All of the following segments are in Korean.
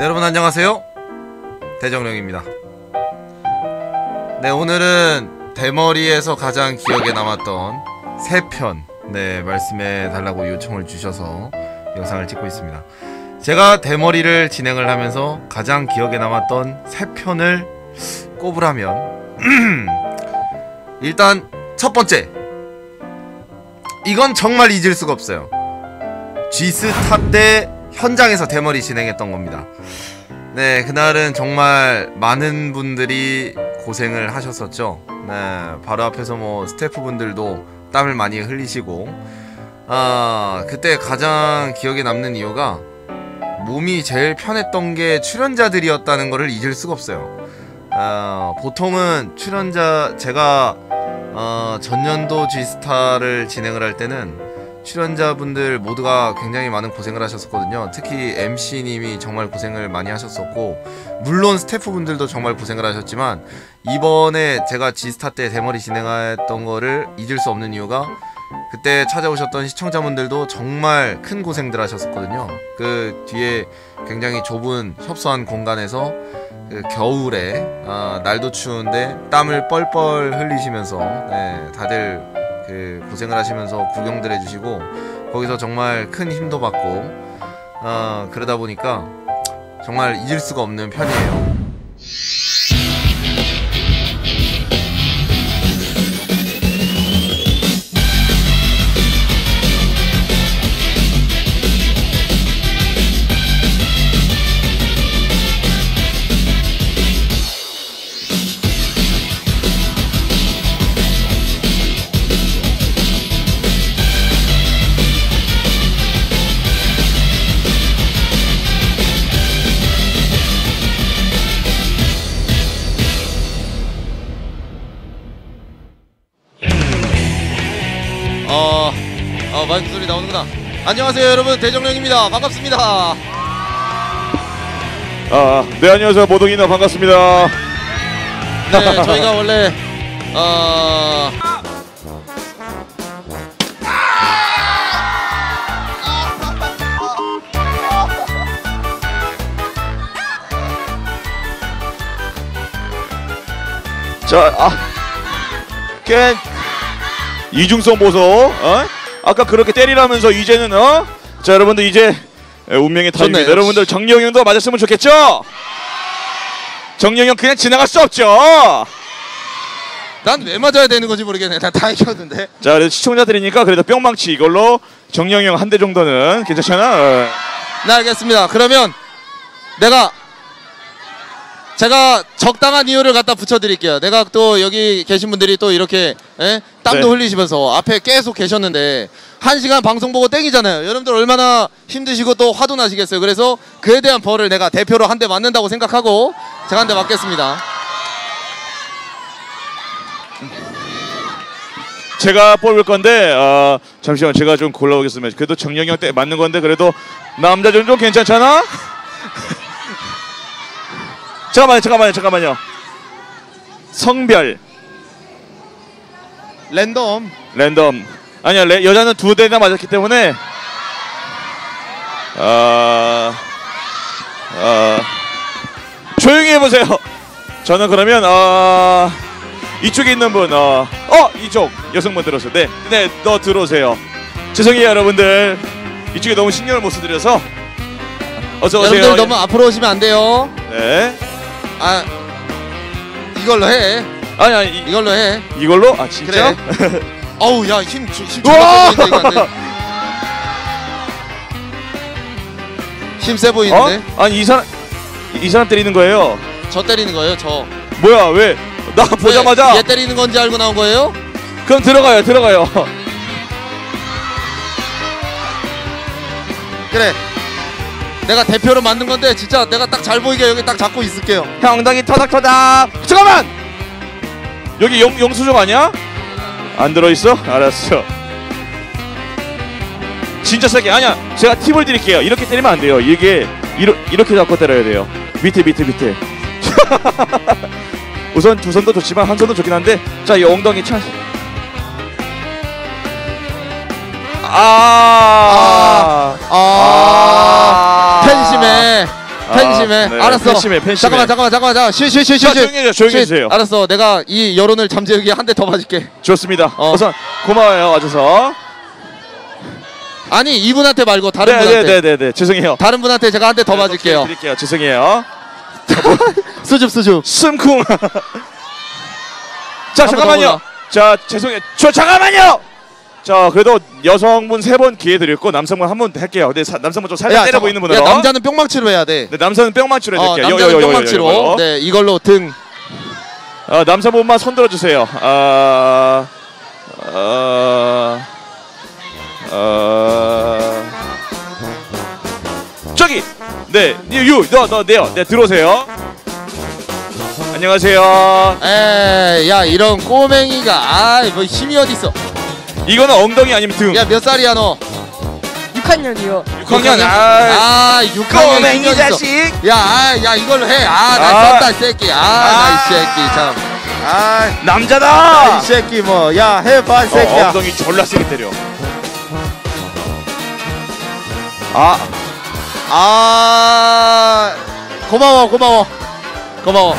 네, 여러분 안녕하세요. 대정령입니다. 네, 오늘은 대머리에서 가장 기억에 남았던 세 편, 네, 말씀해 달라고 요청을 주셔서 영상을 찍고 있습니다. 제가 대머리를 진행을 하면서 가장 기억에 남았던 세 편을 꼽으라면, 일단 첫 번째. 이건 정말 잊을 수가 없어요. G스타 때 현장에서 대머리 진행했던 겁니다. 네, 그날은 정말 많은 분들이 고생을 하셨었죠. 네, 바로 앞에서 뭐 스태프분들도 땀을 많이 흘리시고, 아, 그때 가장 기억에 남는 이유가 몸이 제일 편했던 게 출연자들이었다는 것을 잊을 수가 없어요. 아, 보통은 출연자, 제가 어, 전년도 G스타를 진행을 할 때는 출연자분들 모두가 굉장히 많은 고생을 하셨었거든요. 특히 MC님이 정말 고생을 많이 하셨었고, 물론 스태프분들도 정말 고생을 하셨지만, 이번에 제가 지스타 때 대머리 진행했던 거를 잊을 수 없는 이유가, 그때 찾아오셨던 시청자분들도 정말 큰 고생들 하셨었거든요. 그 뒤에 굉장히 좁은 협소한 공간에서 그 겨울에 아, 날도 추운데 땀을 뻘뻘 흘리시면서 네, 다들 그 고생을 하시면서 구경들 해주시고 거기서 정말 큰 힘도 받고 어, 그러다 보니까 정말 잊을 수가 없는 편이에요. 안녕하세요 여러분 대정령입니다. 반갑습니다. 아, 네 안녕하세요 모동이나 반갑습니다. 네, 저희가 원래 어 자, 아, 깬 이중성 보소. 어? 아까 그렇게 때리라면서 이제는 어? 자 여러분들 이제 에, 운명의 타입니다. 좋네요. 여러분들 정영영도 맞았으면 좋겠죠? 정영영 그냥 지나갈 수 없죠. 난 왜 맞아야 되는 건지 모르겠네. 나다 이겼는데. 자 그래도 시청자들이니까 그래도 뿅망치 이걸로 정영영 한 대 정도는 괜찮잖아. 어. 네 알겠습니다. 그러면 내가 제가 적당한 이유를 갖다 붙여드릴게요. 내가 또 여기 계신 분들이 또 이렇게 예? 땀도 네. 흘리시면서 앞에 계속 계셨는데 한 시간 방송 보고 땡이잖아요. 여러분들 얼마나 힘드시고 또 화도 나시겠어요. 그래서 그에 대한 벌을 내가 대표로 한 대 맞는다고 생각하고 제가 한 대 맞겠습니다. 제가 뽑을 건데 어, 잠시만 제가 좀 골라오겠습니다. 그래도 정영영 때 맞는 건데 그래도 남자전 좀 괜찮잖아? 잠깐만요, 잠깐만요, 잠깐만요. 성별 랜덤. 랜덤 아니야 레, 여자는 두 대나 맞았기 때문에 어, 어, 조용히 해보세요. 저는 그러면 어, 이쪽에 있는 분, 어, 어 이쪽 여성분 들어오세요. 네, 네, 너 들어오세요. 죄송해요 여러분들 이쪽에 너무 신경을 못 써드려서 어서 오세요. 여러분들 너무 앞으로 오시면 안 돼요. 네, 아 이걸로 해. 아니 아니 이, 이걸로 해. 이걸로 아 진짜? 어우 야힘힘! 존나 힘세 어? 보이는데 아니 이 사람 이, 이 사람 때리는 거예요. 저 때리는 거예요 저 뭐야 왜? 나 보자마자 왜, 얘 때리는 건지 알고 나온 거예요? 그럼 들어가요 들어가요 그래 내가 대표로 만든 건데 진짜 내가 딱 잘 보이게 여기 딱 잡고 있을게요. 형 엉덩이 터닥터닥 잠깐만! 여기 영, 영수증 아니야? 안 들어있어? 알았어. 진짜 세게. 아니야. 제가 팁을 드릴게요. 이렇게 때리면 안 돼요. 이게 이러, 이렇게 잡고 때려야 돼요. 밑에 밑에 밑에. 우선 두 손도 좋지만 한 손도 좋긴 한데 자 이 엉덩이 차. 아, 아, 팬심해. 아, 팬심해. 네, 알았어. 팬심해, 팬심해. 잠깐만, 잠깐만, 잠깐만, 잠깐. 쉬, 쉬, 쉬, 쉬. 자, 조용히 해주세요, 조용히 쉬. 해주세요. 알았어. 내가 이 여론을 잠재우기 한 대 더 맞을게. 좋습니다 어. 우선 고마워요 와줘서 아니 이분한테 말고 다른 분한테. 네네네 네 죄송해요 다른 분한테 제가 한 대 더 맞을게요. 드릴게요 죄송해요 수줍, 수줍. 숨쿵 자 잠깐만요 더자 죄송해요 저 잠깐만요 자 그래도 여성분 세 번 기회 드렸고 남성분 한 번 할게요 근데 사- 남성분 좀 살짝 때려 보이는 분으로 야, 남자는 뿅망치로 해야 돼. 네, 남성은 뿅망치로 어, 해드릴게요 남자는 요, 요, 요, 뿅망치로. 요. 네, 이걸로 등. 어, 남성분만 손 들어주세요 아... 어... 어... 저기 네 유너너 네요 네 들어오세요 안녕하세요 에이, 야 이런 꼬맹이가 아이 뭐 힘이 어디 있어? 이거는 엉덩이 아니면 등 야 몇 살이야 너? 6학년이요. 6학년 아 아, 6학년 꼬맹이 자식 야, 아, 야 이걸로 해. 아, 나 아. 이 새끼. 아, 나이 새끼 참. 아, 남자다 이 새끼 뭐, 야 해봐 이 어, 새끼야. 엉덩이 졸라 세게 때려 아, 아, 고마워, 고마워, 고마워.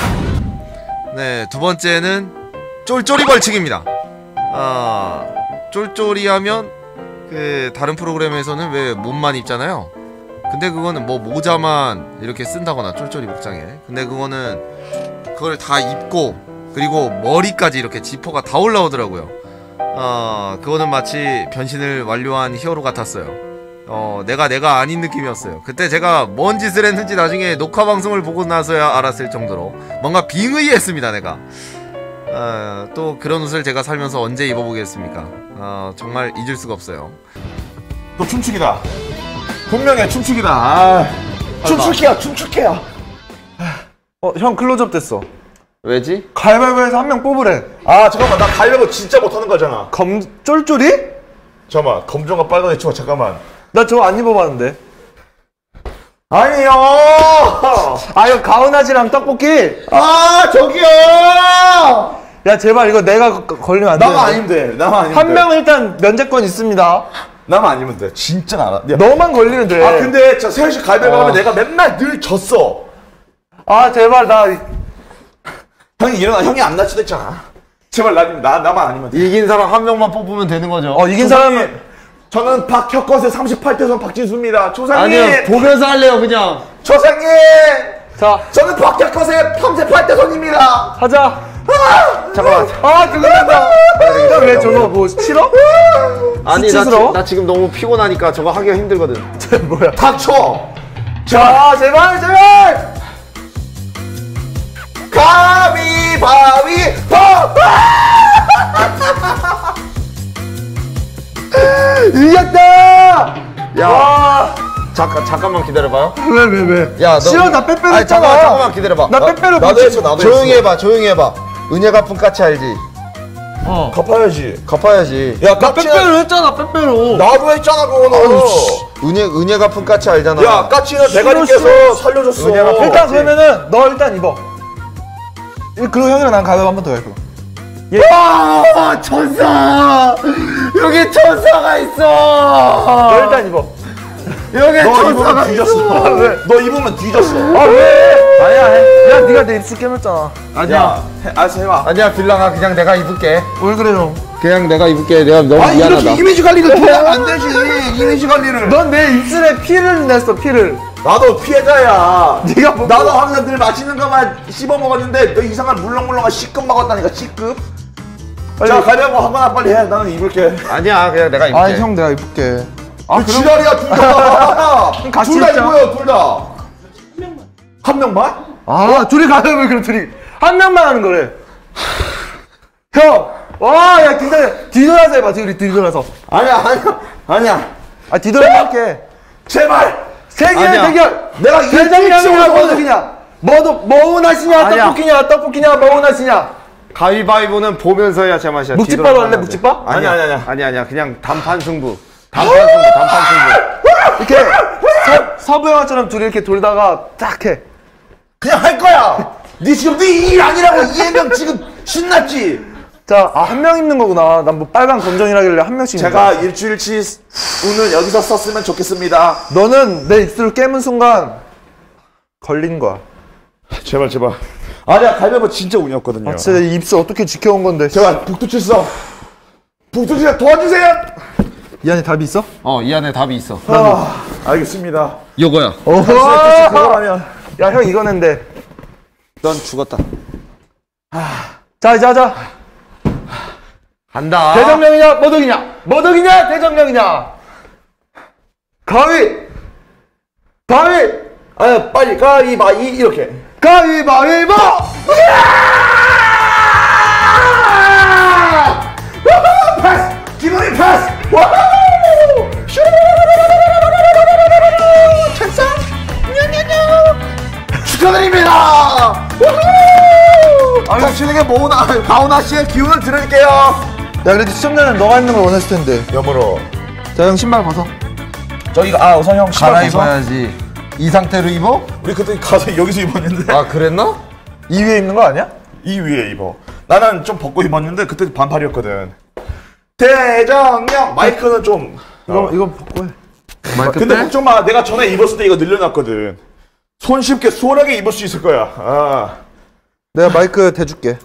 네, 두 번째는 쫄쫄이 벌칙입니다. 아, 쫄쫄이 하면 그 다른 프로그램에서는 왜 몸만 입잖아요. 근데 그거는 뭐 모자만 이렇게 쓴다거나 쫄쫄이 복장에. 근데 그거는 그걸 다 입고 그리고 머리까지 이렇게 지퍼가 다 올라오더라고요. 어, 그거는 마치 변신을 완료한 히어로 같았어요. 어, 내가 내가 아닌 느낌이었어요. 그때 제가 뭔 짓을 했는지 나중에 녹화 방송을 보고 나서야 알았을 정도로 뭔가 빙의했습니다, 내가. 어, 또 그런 옷을 제가 살면서 언제 입어보겠습니까? 어, 정말 잊을 수가 없어요. 너 춤추기다. 분명해 춤추기다. 아, 춤출게야 춤출게야. 어, 형 클로즈업 됐어. 왜지? 가위바위보에서 한 명 뽑으래. 아 잠깐만 나 가위바위보 진짜 못하는 거잖아. 검 쫄쫄이? 잠깐만 검정과 빨간 애초가 잠깐만. 나 저거 안 입어봤는데. 아니요. 아 이거 가오나지랑 떡볶이. 아 저기요. 야 제발 이거 내가 거- 걸리면 안 돼. 나만 아니면 돼. 나만 아니면 한명 일단 면제권 있습니다. 나만 아니면 돼. 진짜 나. 너만 걸리면 돼. 아 근데 저 셋이 가위바위보 하면 내가 맨날 늘 졌어. 아 제발 나. 형이 일어나 형이 안 다치도 했잖아. 제발 나, 나 나만 아니면 돼. 이긴 사람 한 명만 뽑으면 되는 거죠. 어 이긴 사람은 저는 박혁것의 38대선 박진수입니다. 조상님. 아니요, 보면서 할래요 그냥. 조상님. 자 저는 박혁것의 38대선입니다. 하자. 잠깐만. 아 그거다. 왜 저거 뭐 싫어? 아니 나, 수치스러워? 지, 나 지금 너무 피곤하니까 저거 하기가 힘들거든. 뭐야? 닥쳐. 자 제발 제발. 가위바위보. 이겼다. 야, 잠깐 잠깐만 기다려봐요. 왜 왜 왜? 야, 너 싫어 나 빼빼로 아니, 했잖아. 잠깐만, 잠깐만 기다려봐. 나 빼빼로 나도 했어, 나도 조용히 해봐, 조용히 해봐. 은혜 갚은 까치 알지? 갚아야지. 갚아야지. 야, 나 빼빼로 했잖아, 빼빼로. 나도 했잖아, 그거는. 은혜 은혜 갚은 까치 알잖아. 야, 까치는 대가리께서 살려줬어. 일단 그러면은 너 일단 입어. 그리고 형이랑 난 가위바위보 한번 더 해. 예. 와, 천사. 여기 천사가 있어. 너 일단 입어. 여기 천사가 뒤졌어. 왜? 너 입으면 뒤졌어. 아 왜? 아니야, 해. 야, 네가 내 입술 깨물잖아. 아니야. 알았어, 해봐. 아니야 빌랑아 그냥 내가 입을게. 왜 그래요? 그냥 내가 입을게. 내가 너무 아니 미안하다. 이렇게 이미지 관리를 해야 안 되지 이미지 관리를 넌 내 입술에 피를 냈어 피를 나도 피해자야 네가 뭐 나도 항상 늘 맛있는 것만 씹어 먹었는데 너 이상한 물렁물렁한 C급 먹었다니까 C급 자 가려고 하거나 빨리 해 나는 입을게 아니야 그냥 내가 입을게. 내가 입을게 아 지랄이야 둘 다 같이 둘다 입어요 둘 다 한 명만? 아 둘이 가려면 그래 둘이 한 명만 하는 거래 형! 와, 야, 뒤돌아, 뒤돌아서 해봐, 뒤, 뒤돌아서. 아니야, 아니야, 아니야. 아, 뒤돌아서 할게. 제발! 아니야. 대결. 내가 대장량이냐 뭐 머독이냐 뭐도 뭐운하시냐. 떡볶이냐 떡볶이냐 뭐운하시냐 가위바위보는 보면서 해야 제맛이야. 묵집밥 할래. 묵집밥? 아니야 아니야, 아니야. 아니야 아니야 그냥 단판 승부. 단판 승부 단판 승부. 이렇게 서, 서부 영화처럼 둘이 이렇게 돌다가 딱 해. 그냥 할 거야. 네 지금 네일 아니라고 이해명 지금 신났지. 자, 아, 한 명 입는 거구나. 난 뭐 빨간 검정이라길래 한 명씩. 입는 제가. 일주일치 운을 여기서 썼으면 좋겠습니다. 너는 내 입술을 깨문 순간 걸린 거야. 제발 제발. 아니야 갈비보 진짜 운이었거든요. 아, 진짜 내 입술 어떻게 지켜온 건데. 제발 북두칠성. 북두칠성 도와주세요. 이 안에 답이 있어? 어 이 안에 답이 있어. 아, 알겠습니다. 요거야. 뜻이 그거라면 야, 형 이거 낸데. 넌 죽었다. 자, 이제 하자. 간다. 대정령이냐, 머덕이냐? 머덕이냐, 대정령이냐? 가위! 가위! 아 빨리 가위바위 이렇게. 가위바위보! 패스! 기분이 패스! 찬성! 축하드립니다! 아, 당신에게 모은아, 가오나 씨의 기운을 드릴게요. 야, 그래도 시청자는 너가 입는 걸 원했을 텐데. 여보로. 자, 형 신발 벗어. 저기가 아 우선 형 신발 벗어. 갈아입어야지. 이 상태로 입어? 우리 그때 가서 여기서 입었는데 아 그랬나? 이 위에 입는 거 아니야? 이 위에 입어. 나는 좀 벗고 입었는데 그때 반팔이었거든. 대정령 마이크는 좀. 이거, 어. 이거 벗고 해. 마이크 근데 때? 걱정 마. 내가 전에 입었을 때 이거 늘려놨거든. 손쉽게 수월하게 입을 수 있을 거야. 아. 내가 마이크 대줄게.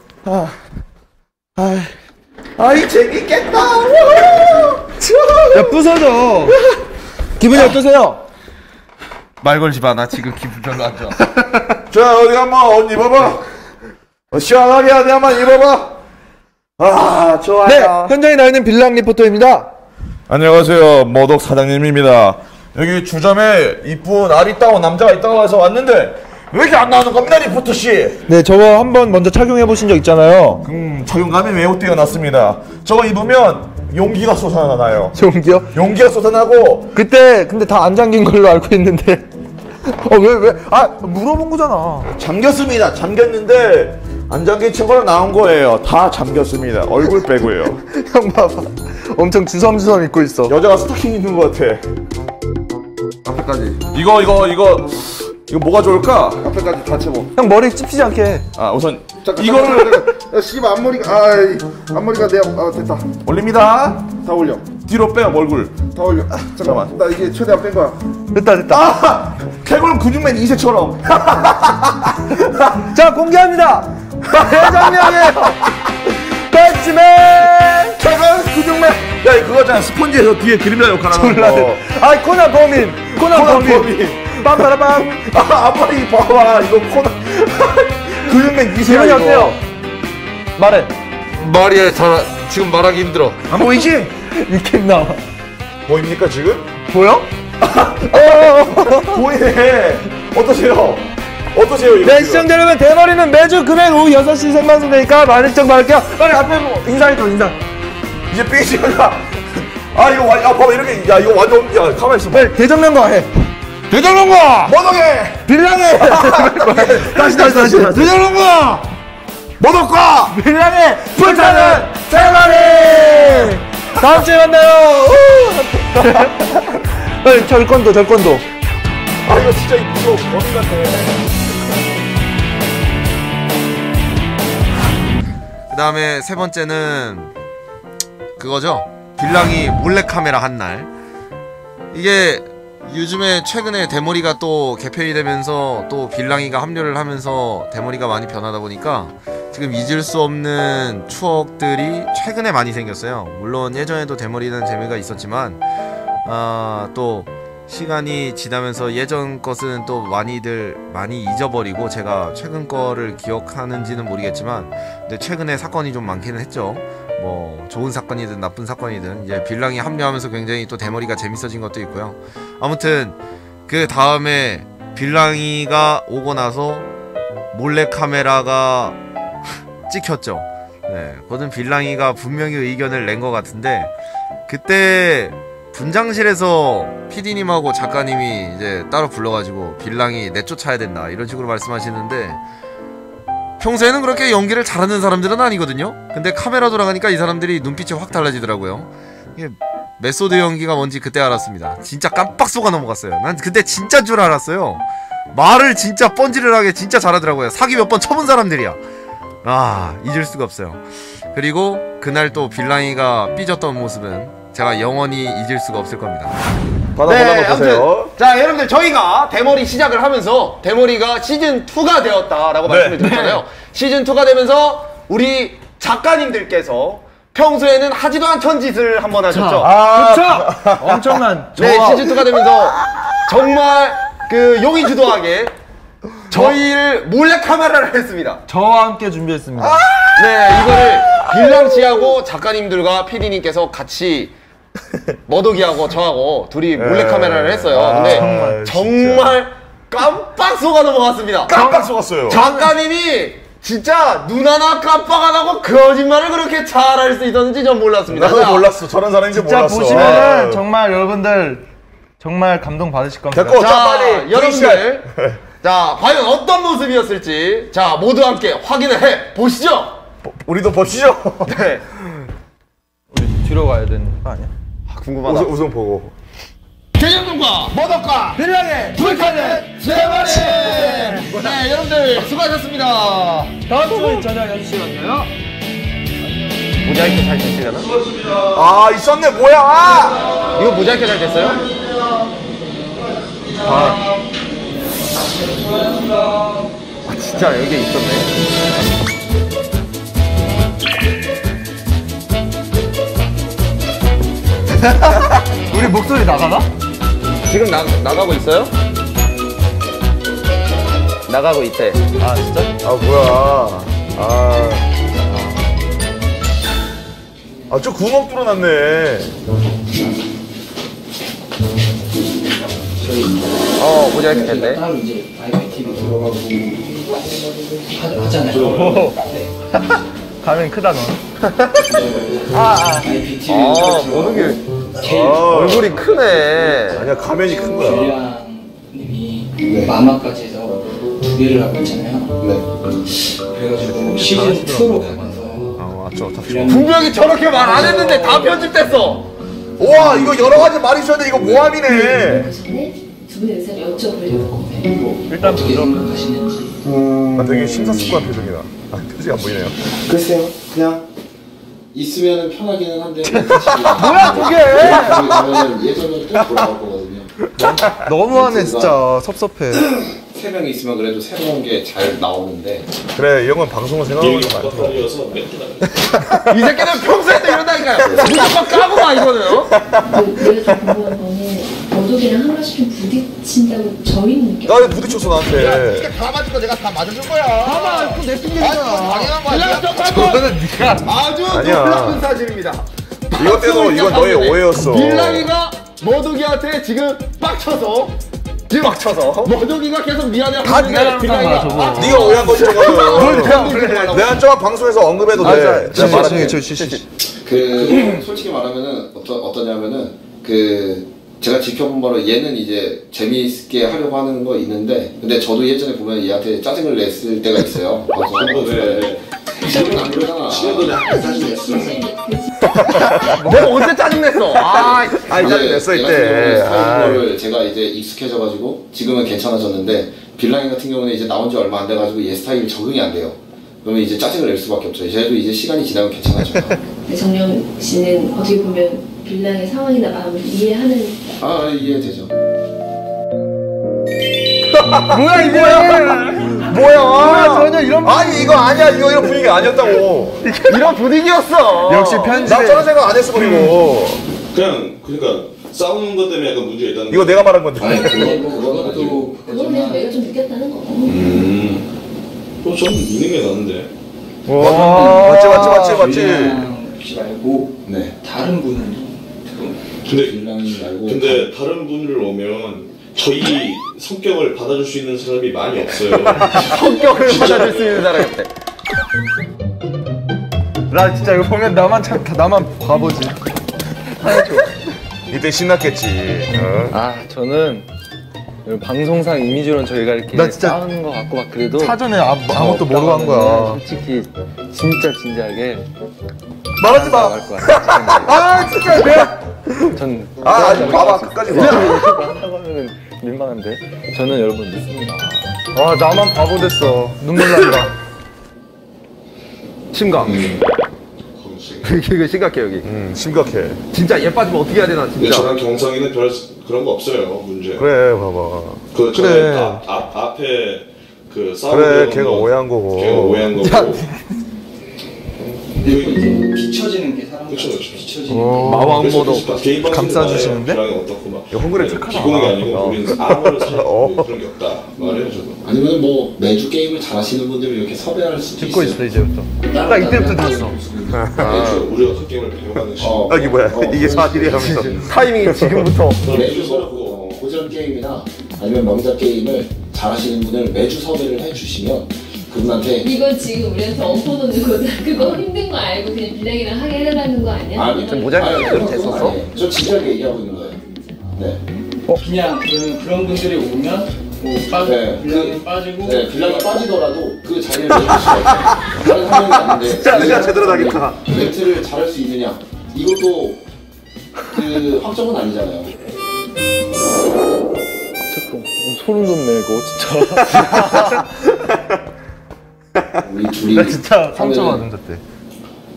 아이 재밌겠다. 야, 부서져. 기분이 어떠세요? 말 걸지 마. 나 지금 기분 별로 안 좋아. 자 어디 한번 옷 입어봐. 어, 시원하게 어디 한번 입어봐. 아 좋아요. 네, 현장에 나와 있는 빌랑 리포터입니다. 안녕하세요 모독 사장님입니다. 여기 주점에 이쁜 아리따운 남자가 있다고 해서 왔는데 왜 이렇게 안 나오는 겁니까 리포터 씨? 네, 저거 한번 먼저 착용해 보신 적 있잖아요. 음 적용감이 매우 뛰어났습니다. 저거 입으면 용기가 솟아나나요. 용기요? 용기가 솟아나고 그때 근데 다 안 잠긴 걸로 알고 있는데. 어, 왜, 왜? 아, 물어본 거잖아. 잠겼습니다. 잠겼는데 안 잠긴 친구로 나온 거예요. 다 잠겼습니다. 얼굴 빼고요. 형 봐봐. 엄청 주섬주섬 입고 있어. 여자가 스타킹 입는 것 같아. 앞에까지. 이거 이거 이거 이거 뭐가 좋을까? 앞에까지 다 채워. 형 머리 찝히지 않게 해. 아 우선 이거를 이거를 야, 씨발 앞머리가 아이 앞머리가 내 아, 됐다. 올립니다. 다 올려. 뒤로 빼요 얼굴. 다 올려. 아, 잠깐만. 나 이게 최대한 뺀 거야. 됐다, 됐다. 아 개골 근육맨 이세처럼. 자, 공개합니다. 대장령이에요. 배치맨! 개골 근육맨. 야 그거잖아 스펀지에서 뒤에 역할하는 몰라. 거. 아, 코난 범인. 코난 범인. 빰빠라빰. 아 앞머리 봐봐 이거 코너. 근육맨 이세야 기분이. 어때요? 말해. 머리에 저 지금 말하기 힘들어. 안 보이지? 이렇게 나와. 보입니까 지금? 보여? 보이네. 어떠세요? 어떠세요 이거? 네, 지금? 시청자 여러분, 대머리는 매주 금요일 오후 6시 생방송되니까 많은 시청 바랄게요. 빨리 앞에 보고 인사해줘, 인사. 이제 삐지가 아 이거 완, 아 봐봐 이렇게 야 이거 완전 야 가만 있어 봐. 빨리 대정령과 해. 대장령과 모독해 빌랑해! 다시, 다시, 다시. 대정령과! 모독과 빌랑해! 불타는 대머리! 다음 주에 만나요! 우! 빨리 절권도, 절권도. 아 이거 진짜 이거 범인 같아. 그 다음에 세 번째는 그거죠. 빌랑이 몰래 카메라 한 날. 이게 요즘에 최근에 대머리가 또 개편이 되면서 또 빌랑이가 합류를 하면서 대머리가 많이 변하다 보니까 지금 잊을 수 없는 추억들이 최근에 많이 생겼어요. 물론 예전에도 대머리는 재미가 있었지만 아, 또 시간이 지나면서 예전 것은 또 많이들 많이 잊어버리고 제가 최근 거를 기억하는지는 모르겠지만 근데 최근에 사건이 좀 많기는 했죠. 뭐 좋은 사건이든 나쁜 사건이든 이제 빌랑이 합류하면서 굉장히 또 대머리가 재밌어진 것도 있고요. 아무튼 그 다음에 빌랑이가 오고 나서 몰래 카메라가 찍혔죠. 네, 그거는 빌랑이가 분명히 의견을 낸 것 같은데 그때 분장실에서 PD님하고 작가님이 이제 따로 불러가지고 빌랑이 내쫓아야 된다 이런 식으로 말씀하시는데 평소에는 그렇게 연기를 잘하는 사람들은 아니거든요. 근데 카메라 돌아가니까 이 사람들이 눈빛이 확 달라지더라고요. 이게 메소드 연기가 뭔지 그때 알았습니다. 진짜 깜빡 속아 넘어갔어요. 난 그때 진짜 줄 알았어요. 말을 진짜 뻔지르하게 진짜 잘하더라고요. 사기 몇 번 쳐본 사람들이야. 아 잊을 수가 없어요. 그리고 그날 또 뷜랑이가 삐졌던 모습은 제가 영원히 잊을 수가 없을 겁니다. 바다 네, 보다 보세요. 아무튼 자 여러분들 저희가 대머리 시작을 하면서 대머리가 시즌 2가 되었다라고 말씀을 드렸잖아요. 시즌 2가 되면서 우리 작가님들께서 평소에는 하지도 않던 짓을 한번 하셨죠. 아, 그렇죠. 엄청난 네, 저와 시즌 2가 되면서 정말 그 용의주도하게 저희를 몰래 카메라를 했습니다. 저와 함께 준비했습니다. 네, 이거를 빌랑 씨하고 작가님들과 PD님께서 같이 머더기하고 저하고 둘이 몰래 카메라를 했어요. 아, 근데 정말 깜빡 속아 넘어갔습니다. 깜빡 속았어요. 작가님이 진짜 눈 하나 깜빡 안 하고 거짓말을 그렇게 잘 할 수 있었는지 전 몰랐습니다. 나도 자, 몰랐어. 저런 사람인지 진짜 몰랐어. 보시면은 아. 정말 여러분들 정말 감동 받으실 겁니다. 됐고, 자, 자, 빨리 여러분들. 자, 과연 어떤 모습이었을지 자, 모두 함께 확인을 해 보시죠. 우리도 보시죠. 네. 우리 뒤로 가야 되는 거 아니야? 아, 궁금하다. 우승, 우승 보고. 개념과 모덕과 빌랑의 불타는 세마리 네 여러분들 수고하셨습니다 다음 주 저녁 6시 만나요. 모자이크 잘 됐으려나? 아, 있었네. 뭐야? 아! 이거 모자이크 잘 됐어요? 아 진짜 여기 있었네 우리 목소리 나가나? 지금 나, 나가고 있어요? 나가고 있대 아 진짜? 아, 뭐야. 아. 아, 저 구멍 뚫어놨네. 어 모자이크 됐네 따로 이제 IPTV 들어가고 하- 하잖아요. 가면 크다 너. IPTV 아 모든 게 아, 얼굴이 크네 아니야, 가면이 큰 거야. 빌랑님이 마마까지 해서 두 개를 하고 있잖아요. 그래가지고 시즌 2로 가면서 아, 맞죠. 빌랑 분명히 저렇게 말 안 했는데 다 편집됐어 우와, 이거 여러 가지 말이 있어야 돼. 이거 모함이네. 전에 두 분의 의사를 여쭤보려고 네. 일단 어떻게 생각하시는지 아, 되게 심사숙고한 표정이다. 아, 표정이 안 보이네요. 글쎄요, 그냥 있으면 편하기는 한데 뭐야 그게? 예전으로 또 돌아갈 거거든요. 너무하네 진짜 섭섭해. 세 명이 있으면 그래도 새로운 게 잘 나오는데 그래, 이 형은 방송을 생각하는 게 많더라. 이 새끼는 평소에도 이런다니까요 무조건 까고 가 이거는 어독이랑 한 번씩 좀 부딪힌다고 저희는 느껴요. 나왜 부딪혔어, 나한테. 다 맞을 거 내가 다 맞아줄 거야 다 맞고 내 핑계잖아 당연한 거야 그거는 네가 아주 아니야. 놀라운 사실입니다 이것 때도 이건 너의 오해였어. 빌랑이가 머독이한테 지금 빡쳐서 지금 빡쳐서 머독이가 계속 미안해하고 다 네가 저거. 네가 오해한 거지, 저거는. 내가 내가 저 방송에서 언급해도 돼. 내가 말할게. 그 솔직히 말하면은 어떠, 어떠냐면은 그 제가 지켜본 바로 얘는 이제 재미있게 하려고 하는 거 있는데 근데 저도 예전에 보면 얘한테 짜증을 냈을 때가 있어요. 방송에. 지금은 안 그러잖아. 지금은 약간 짜증 냈어. 내가 언제 짜증 냈어 아 아이, 짜증 냈어, 이때. 아. 거를 제가 이제 익숙해져 가지고 지금은 괜찮아졌는데 빌랑이 같은 경우는 이제 나온 지 얼마 안 돼 가지고 얘 스타일이 적응이 안 돼요. 그러면 이제 짜증을 낼 수밖에 없죠. 쟤도 이제 시간이 지나면 괜찮아져요. 근데 정영 씨는 어떻게 보면 빌랑의 상황이나 마음을 이해하는 아 이해되죠. 뭐야 이게? 뭐야 전혀 이런 아니, 이거 아니야. 이거 이런 분위기 아니었다고. 이런 분위기였어 역시 나 편집에 저런 생각 안 했어, 그리고. 그냥 그러니까 싸우는 것 때문에 약간 문제가 있다는 이거 내가 말한 건데. 아니 그거 그것도 그것도 그건 그냥 내가 좀 느꼈다는 거. 음. 어, 저는 있는 게 나는데. 맞지, 맞지, 맞지, 맞지. 말고 네. 다른 분은 근데 말고 근데 다른 분들 오면 저희 성격을 받아줄 수 있는 사람이 많이 없어요. 성격을 받아줄 수 있는 사람이 없대 나 진짜 이거 보면 나만 참 나만 바보지. 이때 신났겠지. 어? 아 저는 방송상 이미지로는 저희가 이렇게 나 진짜 싸우는 것 같고 막 그래도 사전에 아, 아무것도 모르고 한 거야. 솔직히 진짜 진지하게 말하지 마. 아 진짜 내가. 전 아 아니 봐봐 끝까지 봐. 한다고 하면 민망한데 저는 여러분 믿습니다. 아 나만 바보 됐어. 눈물 난다. 심각. 이거 심각해 여기. 음 심각해. 진짜 얘 빠지면 어떻게 해야 되나 근데 진짜. 저랑 경성이는 별 그런 거 없어요 문제. 그래 봐봐. 그 그래. 그래. 앞, 앞 앞에 그 싸우고 그래 걔가 거 오해한 거고. 걔가 오해한 거고. 그리고 이제 비춰지는 게 사람 그쵸, 그쵸. 비춰지는 어. 마왕모도 개인 방송도 감싸주시는데? 네, 착하다. 기본이 아니고 어. 우리는 아무를 사 어. 그런 게 없다 말해요 저도. 아니면 뭐 매주 게임을 잘하시는 분들을 이렇게 섭외할 수도 듣고 있어요. 있어 이제부터. 딱 이때부터 들었어. 매주 우리가 그 게임을 배워가는 시간. 어, 아 이게 뭐야? 어, 이게 사실이 하면서. 타이밍이 지금부터. 매주 섭 어, 고전 게임이나 아니면 명작 게임을 잘하시는 분을 매주 섭외를 해주시면 그분한테 이건 지금 우리한테 엉터 놓는 거다. 그거 힘든 거 알고 그냥 빌랑이랑 하게 해달라는 거 아니야? 아니 좀 모자이크 그건 됐었어? 저 진지하게 얘기하고 있는 거예요. 네. 그냥 그런 그런 분들이 오면 뭐 빠져 네, 빌랑이 그- 빠지고 네, 빌라가 빠지더라도 그 자리를 내줄 수가 있어요. 다른 한 명이 왔는데 진짜 내가 제대로 나겠다. 멘트를 잘할 수 있느냐 이것도 그 확정은 아니잖아요. 잠깐 소름 돋네 이거 진짜. 우리 둘이 나 진짜 상처 하면은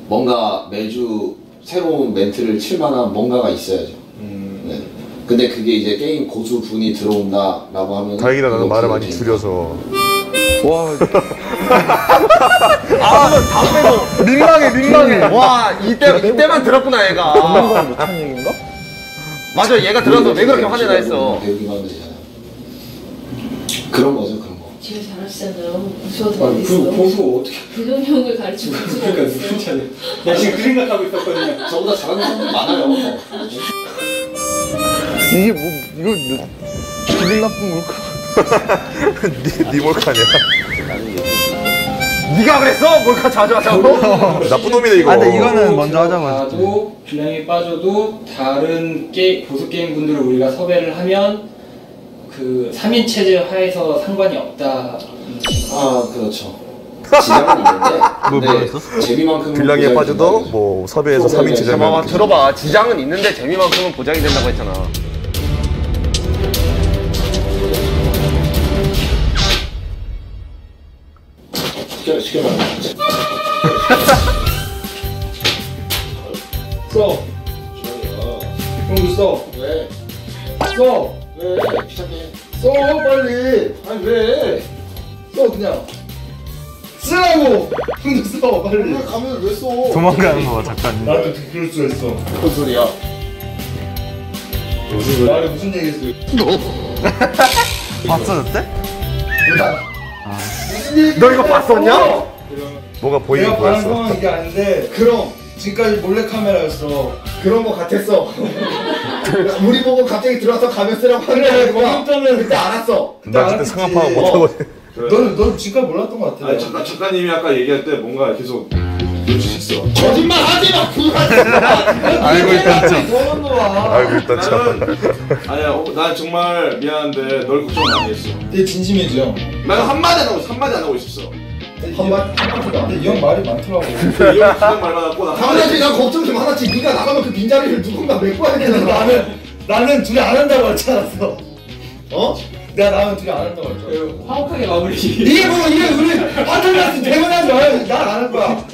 뭔가 매주 새로운 멘트를 칠 만한 뭔가가 있어야죠. 네. 근데 그게 이제 게임 고수 분이 들어온다라고 하면 다행이다 나는 말을 많이 줄여서. 와 민망해 민망해. 와 이때 이때만 들었구나 얘가. 전문가 못한 얘기인가? 맞아 얘가 들어서 왜 그렇게 화내나 했어. 배우기만 하면 되잖아요. 그런 거죠 그런 거. 제일 잘하시잖아요. 무서워서 아, 어디 그 있어? 고수 어떻게 대동형을 가르치고 무서워 그러니까 있어? 차례? 나 지금 그 생각하고 있었거든요. 저보다 잘하는 사람들 많아요. 이게 뭐 이거 뭐, 기분 나쁜 몰카. 니, 니 몰카냐? 네가 그랬어? 몰카 자주 하자고? 나쁜 놈이네 이거. 아 근데 이거는 먼저 하자고. 가도 빌랑이 빠져도 다른 게 고수 게임 분들을 우리가 섭외를 하면 그 3인 체제 하에서 상관이 없다. 아 그렇죠. 지장은 있는데 근데 재미만큼은 빌랑이에 보장이 빠져도 된다는 뭐 섭외해서 네, 3인 네, 제자면 잠깐만 들어봐. 지장은 있는데 재미만큼은 보장이 된다고 했잖아. 시켜 시켜봐. 써. 형도 써. 왜? 써. 왜? 귀찮게. 써 빨리. 아니 왜? 써 그냥. 쓰라고. 형도 써 빨리. 왜 가면 왜 써? 도망가는 거 봐 작가님. 나도 그럴 수 있어. 무슨 소리야? 나를 무슨 얘기했어? 봤어 그때? 너 이거 봤었냐? 뭐가 보이긴 내가 바란 이게 아닌데 그럼 지금까지 몰래 카메라였어 그런 거 같았어. 우리 보고 갑자기 들어와서 가면 쓰라고 하는 그래 거야. 거기부터는 그때 알았어. 나 그때 파악 못하고. 너는 넌 지금까지 몰랐던 것 같아 아니 작가 작가님이 아까 얘기할 때 뭔가 계속 눈치챘어. 거짓말 하지 마. 그거 알고 있던 척. 너는 놈아 알고 있던 참. 아니야, 어, 난 정말 미안한데 널 걱정 많이 했어. 되게 진심해져 나는 한 마디 안 하고 한 마디 안 하고 있었어. 한번 한번도 근데 이형 말이 많더라고 그 이형 그냥 말 많았고 나 당연하지 난 걱정 좀 하나지. 네가 나가면 그 빈자리를 누군가 메꿔야 되는 거야. 나는 나는 둘이 안 한다고 했지 않았어 어? 내가 나는 둘이 안 한다고 했죠 화목하게 마무리. 이게 뭐 이게 우리 화들 같은 대문하지 마요 난안 할 거야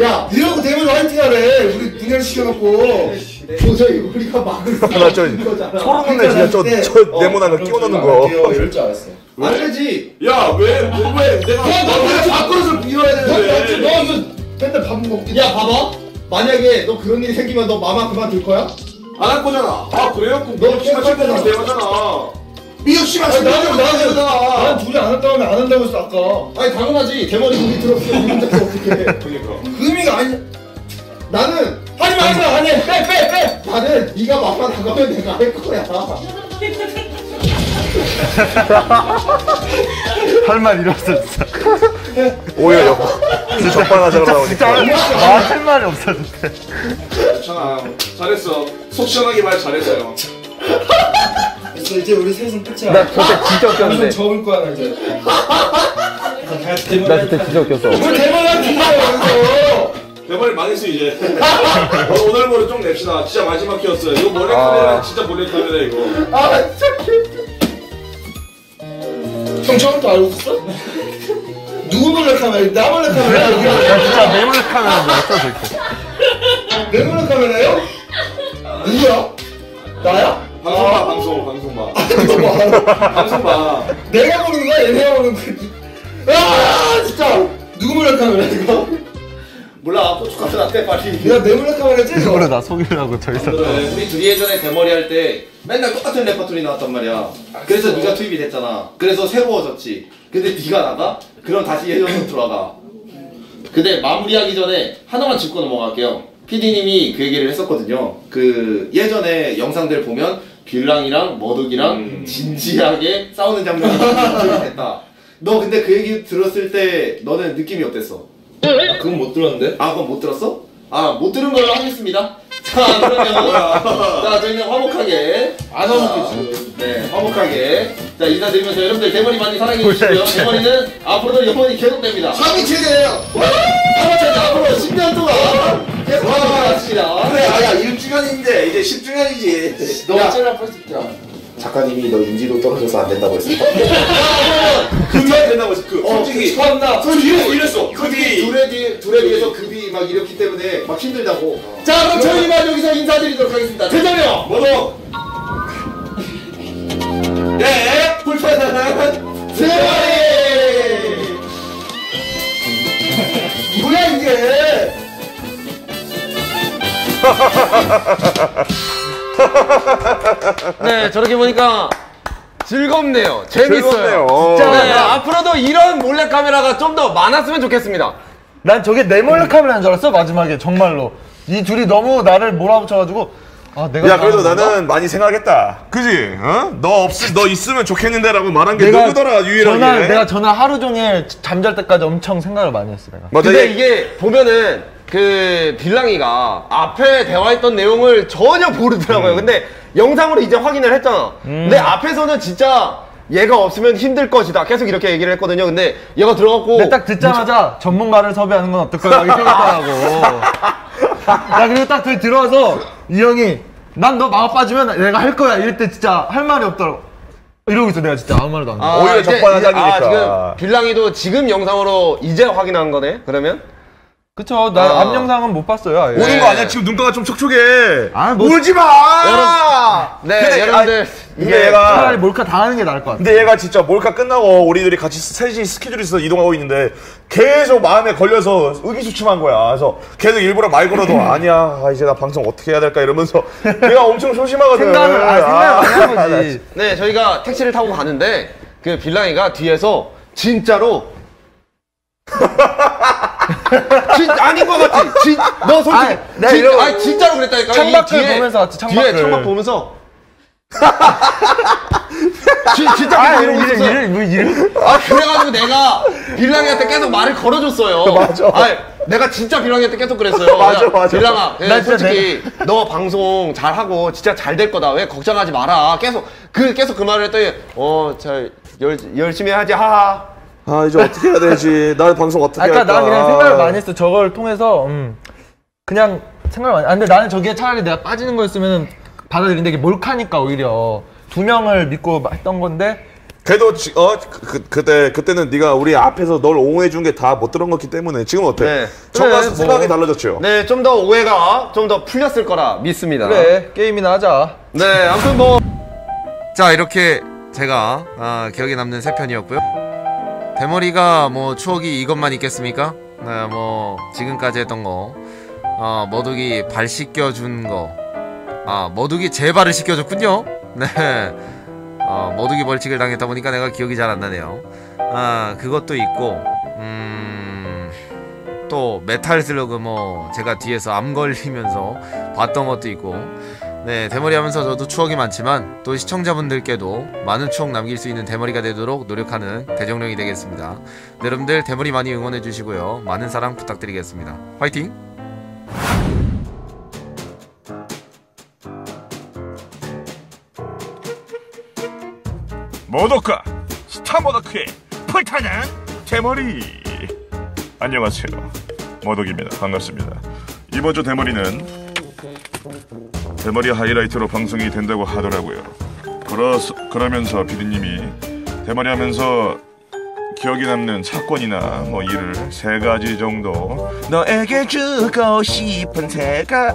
야 이러고 대문 화이팅하래 우리 분열 시켜놓고 도저히 우리가 막을 수 없는 거잖아. 소름 돋네 진짜 저저 네모난 거 끼워 넣는 거. 이럴 줄 알았어 안 되지. 야, 왜, 뭐, 왜, 내가. 너 내가 밥그릇을 비워야 너, 되는데. 너, 너 이거 맨날 밥 먹기 야 봐봐. 만약에 너 그런 일이 생기면 너 마마 그만둘 거야? 안 할 거잖아. 아, 그래요? 그럼 너너 챙겨주면 하잖아. 되잖아. 미역 나는 나는 되잖아. 난 둘이 안 한다고 하면 안 한다고 했어 아까 아니 당연하지. 대머리 우리 들었으면 이 혼자서 어떻게 해. 그러니까. 그 의미가 아니 나는 하지마 하지마 안해 빼빼 빼 나는 네가 마마 나가면 내가 할 거야. 할말 잃었어 진짜. 오히려 역. 그 적반하장으로 나오니까. 말할 말이 없었는데. 괜찮아. 잘했어. 속 시원하게 말 잘했어요. 됐어 이제 우리 셋은 끝이야 나 그때 진짜 웃겼는데. 방송 접을 거야 나 이제 나 그때 진짜 웃겼어. 왜 대만한 기사야 여기서 대머리 망했어 이제. 어, 오늘 모레 좀 냅시다. 진짜 마지막 키였어요. 이거 몰래 카메라 진짜 몰래 카메라 이거. 아 진짜 귀엽다 형 처음부터 알고 있었어? 누구 몰래 카메라? 나 몰래 카메라? 나 진짜 내 몰래 카메라 줄 알았어 저렇게. 내 몰래 카메라요? 누구야? 나야? 방송 봐 방송 방송 봐. 방송 봐. 내가 모르는 거야? 얘네가 모르는 거야? 아 진짜 누구 몰래 카메라 이거? 몰라 나한테 빨리. 야 내 몰래 카메라지? 일부러 나 속이려고 저. 그래, 우리 둘이 예전에 대머리 할 때 맨날 똑같은 레퍼토리 나왔단 말이야. 그래서 네가 투입이 됐잖아. 그래서 새로워졌지. 근데 네가 나가? 그럼 다시 예전으로 돌아가. 근데 마무리하기 전에 하나만 짚고 넘어갈게요. PD님이 그 얘기를 했었거든요. 그 예전에 영상들 보면 빌랑이랑 머독이랑 진지하게 싸우는 장면이 됐다. 너 근데 그 얘기 들었을 때 너는 느낌이 어땠어? 그건 못 들었는데? 아 그건 못 들었어? 아 못 들은 걸로 하겠습니다. 자 그러면 자 저희는 화목하게 안 화목했지. 네 화목하게 자 인사드리면서 여러분들 대머리 많이 사랑해 주시고요. 대머리는 앞으로도 영원히 계속됩니다. 3위 최대예요 화목하게 앞으로 10년 동안 계속 화목하겠습니다. 그래 아야 1주년인데 이제 10주년이지. 너 어쩌라 prosect야 작가님이 너 인지도 떨어져서 안 된다고 했어. 그게 된다고 했어. 그 어, 솔직히 축하한다 그 뒤에 이랬어. 그 급이 뒤에 둘에 뒤 둘에 비해서 급이 막 이렇기 때문에 막 힘들다고. 자 그럼 저희만 여기서 인사드리도록 하겠습니다. 대장이요. 뭐도 네 불편한 대머리. 뭐야 이게 네, 저렇게 보니까 즐겁네요. 재밌어요. 즐겁네요. 진짜. 네, 앞으로도 이런 몰래 카메라가 좀 더 많았으면 좋겠습니다. 난 저게 내 몰래 카메라인 줄 알았어 마지막에 정말로. 이 둘이 너무 나를 몰아붙여가지고 아 내가 야 그래도? 나는 많이 생각했다. 그지? 어? 너 없으 너 있으면 좋겠는데라고 말한 게 내가 누구더라 유일하게. 전화 내가 전화 하루 종일 잠잘 때까지 엄청 생각을 많이 했어 내가. 맞아. 근데 얘- 이게 보면은 그 빌랑이가 앞에 대화했던 내용을 전혀 모르더라고요. 근데 영상으로 이제 확인을 했잖아. 근데 앞에서는 진짜 얘가 없으면 힘들 것이다. 계속 이렇게 얘기를 했거든요. 근데 얘가 들어갔고 근데 딱 듣자마자 전문가를 섭외하는 건 어떨까 이렇게 생각하더라고. 나 그리고 딱 들- 들어와서 이 형이 난 너 마음 빠지면 내가 할 거야 이럴 때 진짜 할 말이 없더라고. 이러고 있어 내가 진짜 아무 말도 안 해. 아, 오히려 이제- 적반하장이니까. 아, 지금 빌랑이도 지금 영상으로 이제 확인한 거네. 그러면 그쵸 나 아. 앞 영상은 못 봤어요. 아예. 우는 거 아니야? 지금 눈가가 좀 촉촉해. 아, 뭐- 울지 마. 네, 근데, 여러분들 근데 차라리 얘가 몰카 당하는 게 나을 것 같아. 근데 얘가 진짜 몰카 끝나고 우리들이 같이 셋이 스케줄이 있어서 이동하고 있는데 계속 마음에 걸려서 의기소침한 거야. 그래서 계속 일부러 말 걸어도 아니야. 아, 이제 나 방송 어떻게 해야 될까 이러면서 걔가 엄청 소심하거든. 생각을 아, 생각을 많이 한나 거지. 네, 저희가 택시를 타고 가는데 그 빌랑이가 뒤에서 진짜로 진 아닌 것 같지? 진, 너 솔직히 아니, 내가 진, 이러고 아니 진짜로 그랬다니까. 이 창밖을 뒤에- 보면서 왔지, 뒤에 창밖을. 창밖 보면서. 진, 진짜 아, 계속 이러고 이래, 있었어. 이래, 뭐 이래. 아 그래가지고 내가 빌랑이한테 계속 말을 걸어줬어요. 맞아. 아, 내가 진짜 빌랑이한테 계속 그랬어요. 맞아, 야, 맞아. 빌랑아, 예, 나 진짜 솔직히 너 방송 잘 하고 진짜 잘 될 거다. 왜 걱정하지 마라. 계속 그 계속 그 말을 했더니 어잘 열심히 하지 하하. 아 이제 어떻게 해야 되지? 나 방송 어떻게 아까 할까? 난 그냥 생각을 많이 했어. 저걸 통해서 음, 그냥 생각을 많이. 아, 근데 나는 저기에 차라리 내가 빠지는 거였으면 받아들이는데 이게 몰카니까 오히려 두 명을 믿고 했던 건데 그래도 지, 어 그, 그, 그때 그때는 네가 우리 앞에서 널 옹호해 준 게 다 못 들은 거기 때문에 지금 어때? 네. 정말 그래, 생각이 뭐. 달라졌죠. 네, 좀 더 오해가 좀 더 풀렸을 거라 믿습니다. 그래 게임이나 하자. 네, 아무튼 뭐 자 이렇게 제가 아, 기억에 남는 세 편이었고요. 대머리가 뭐 추억이 이것만 있겠습니까? 네, 뭐 지금까지 했던 거, 어, 머독이 발 씻겨준 거, 아 머독이 제 발을 씻겨줬군요. 네, 어, 머독이 벌칙을 당했다 보니까 내가 기억이 잘 안 나네요. 아 그것도 있고, 음. 또 메탈 슬러그 뭐 제가 뒤에서 암 걸리면서 봤던 것도 있고 네, 대머리 하면서 저도 추억이 많지만 또 시청자분들께도 많은 추억 남길 수 있는 대머리가 되도록 노력하는 대정령이 되겠습니다. 네, 여러분들 대머리 많이 응원해 주시고요. 많은 사랑 부탁드리겠습니다. 화이팅! 모더카 스타 모더크의 불타는 대머리 안녕하세요 모덕입니다 반갑습니다 이번 주 대머리는 대머리 하이라이트로 방송이 된다고 하더라고요. 그러, 그러면서 피디님이 대머리 하면서 기억에 남는 사건이나 뭐 일을 세 가지 정도 너에게 주고 싶은 세가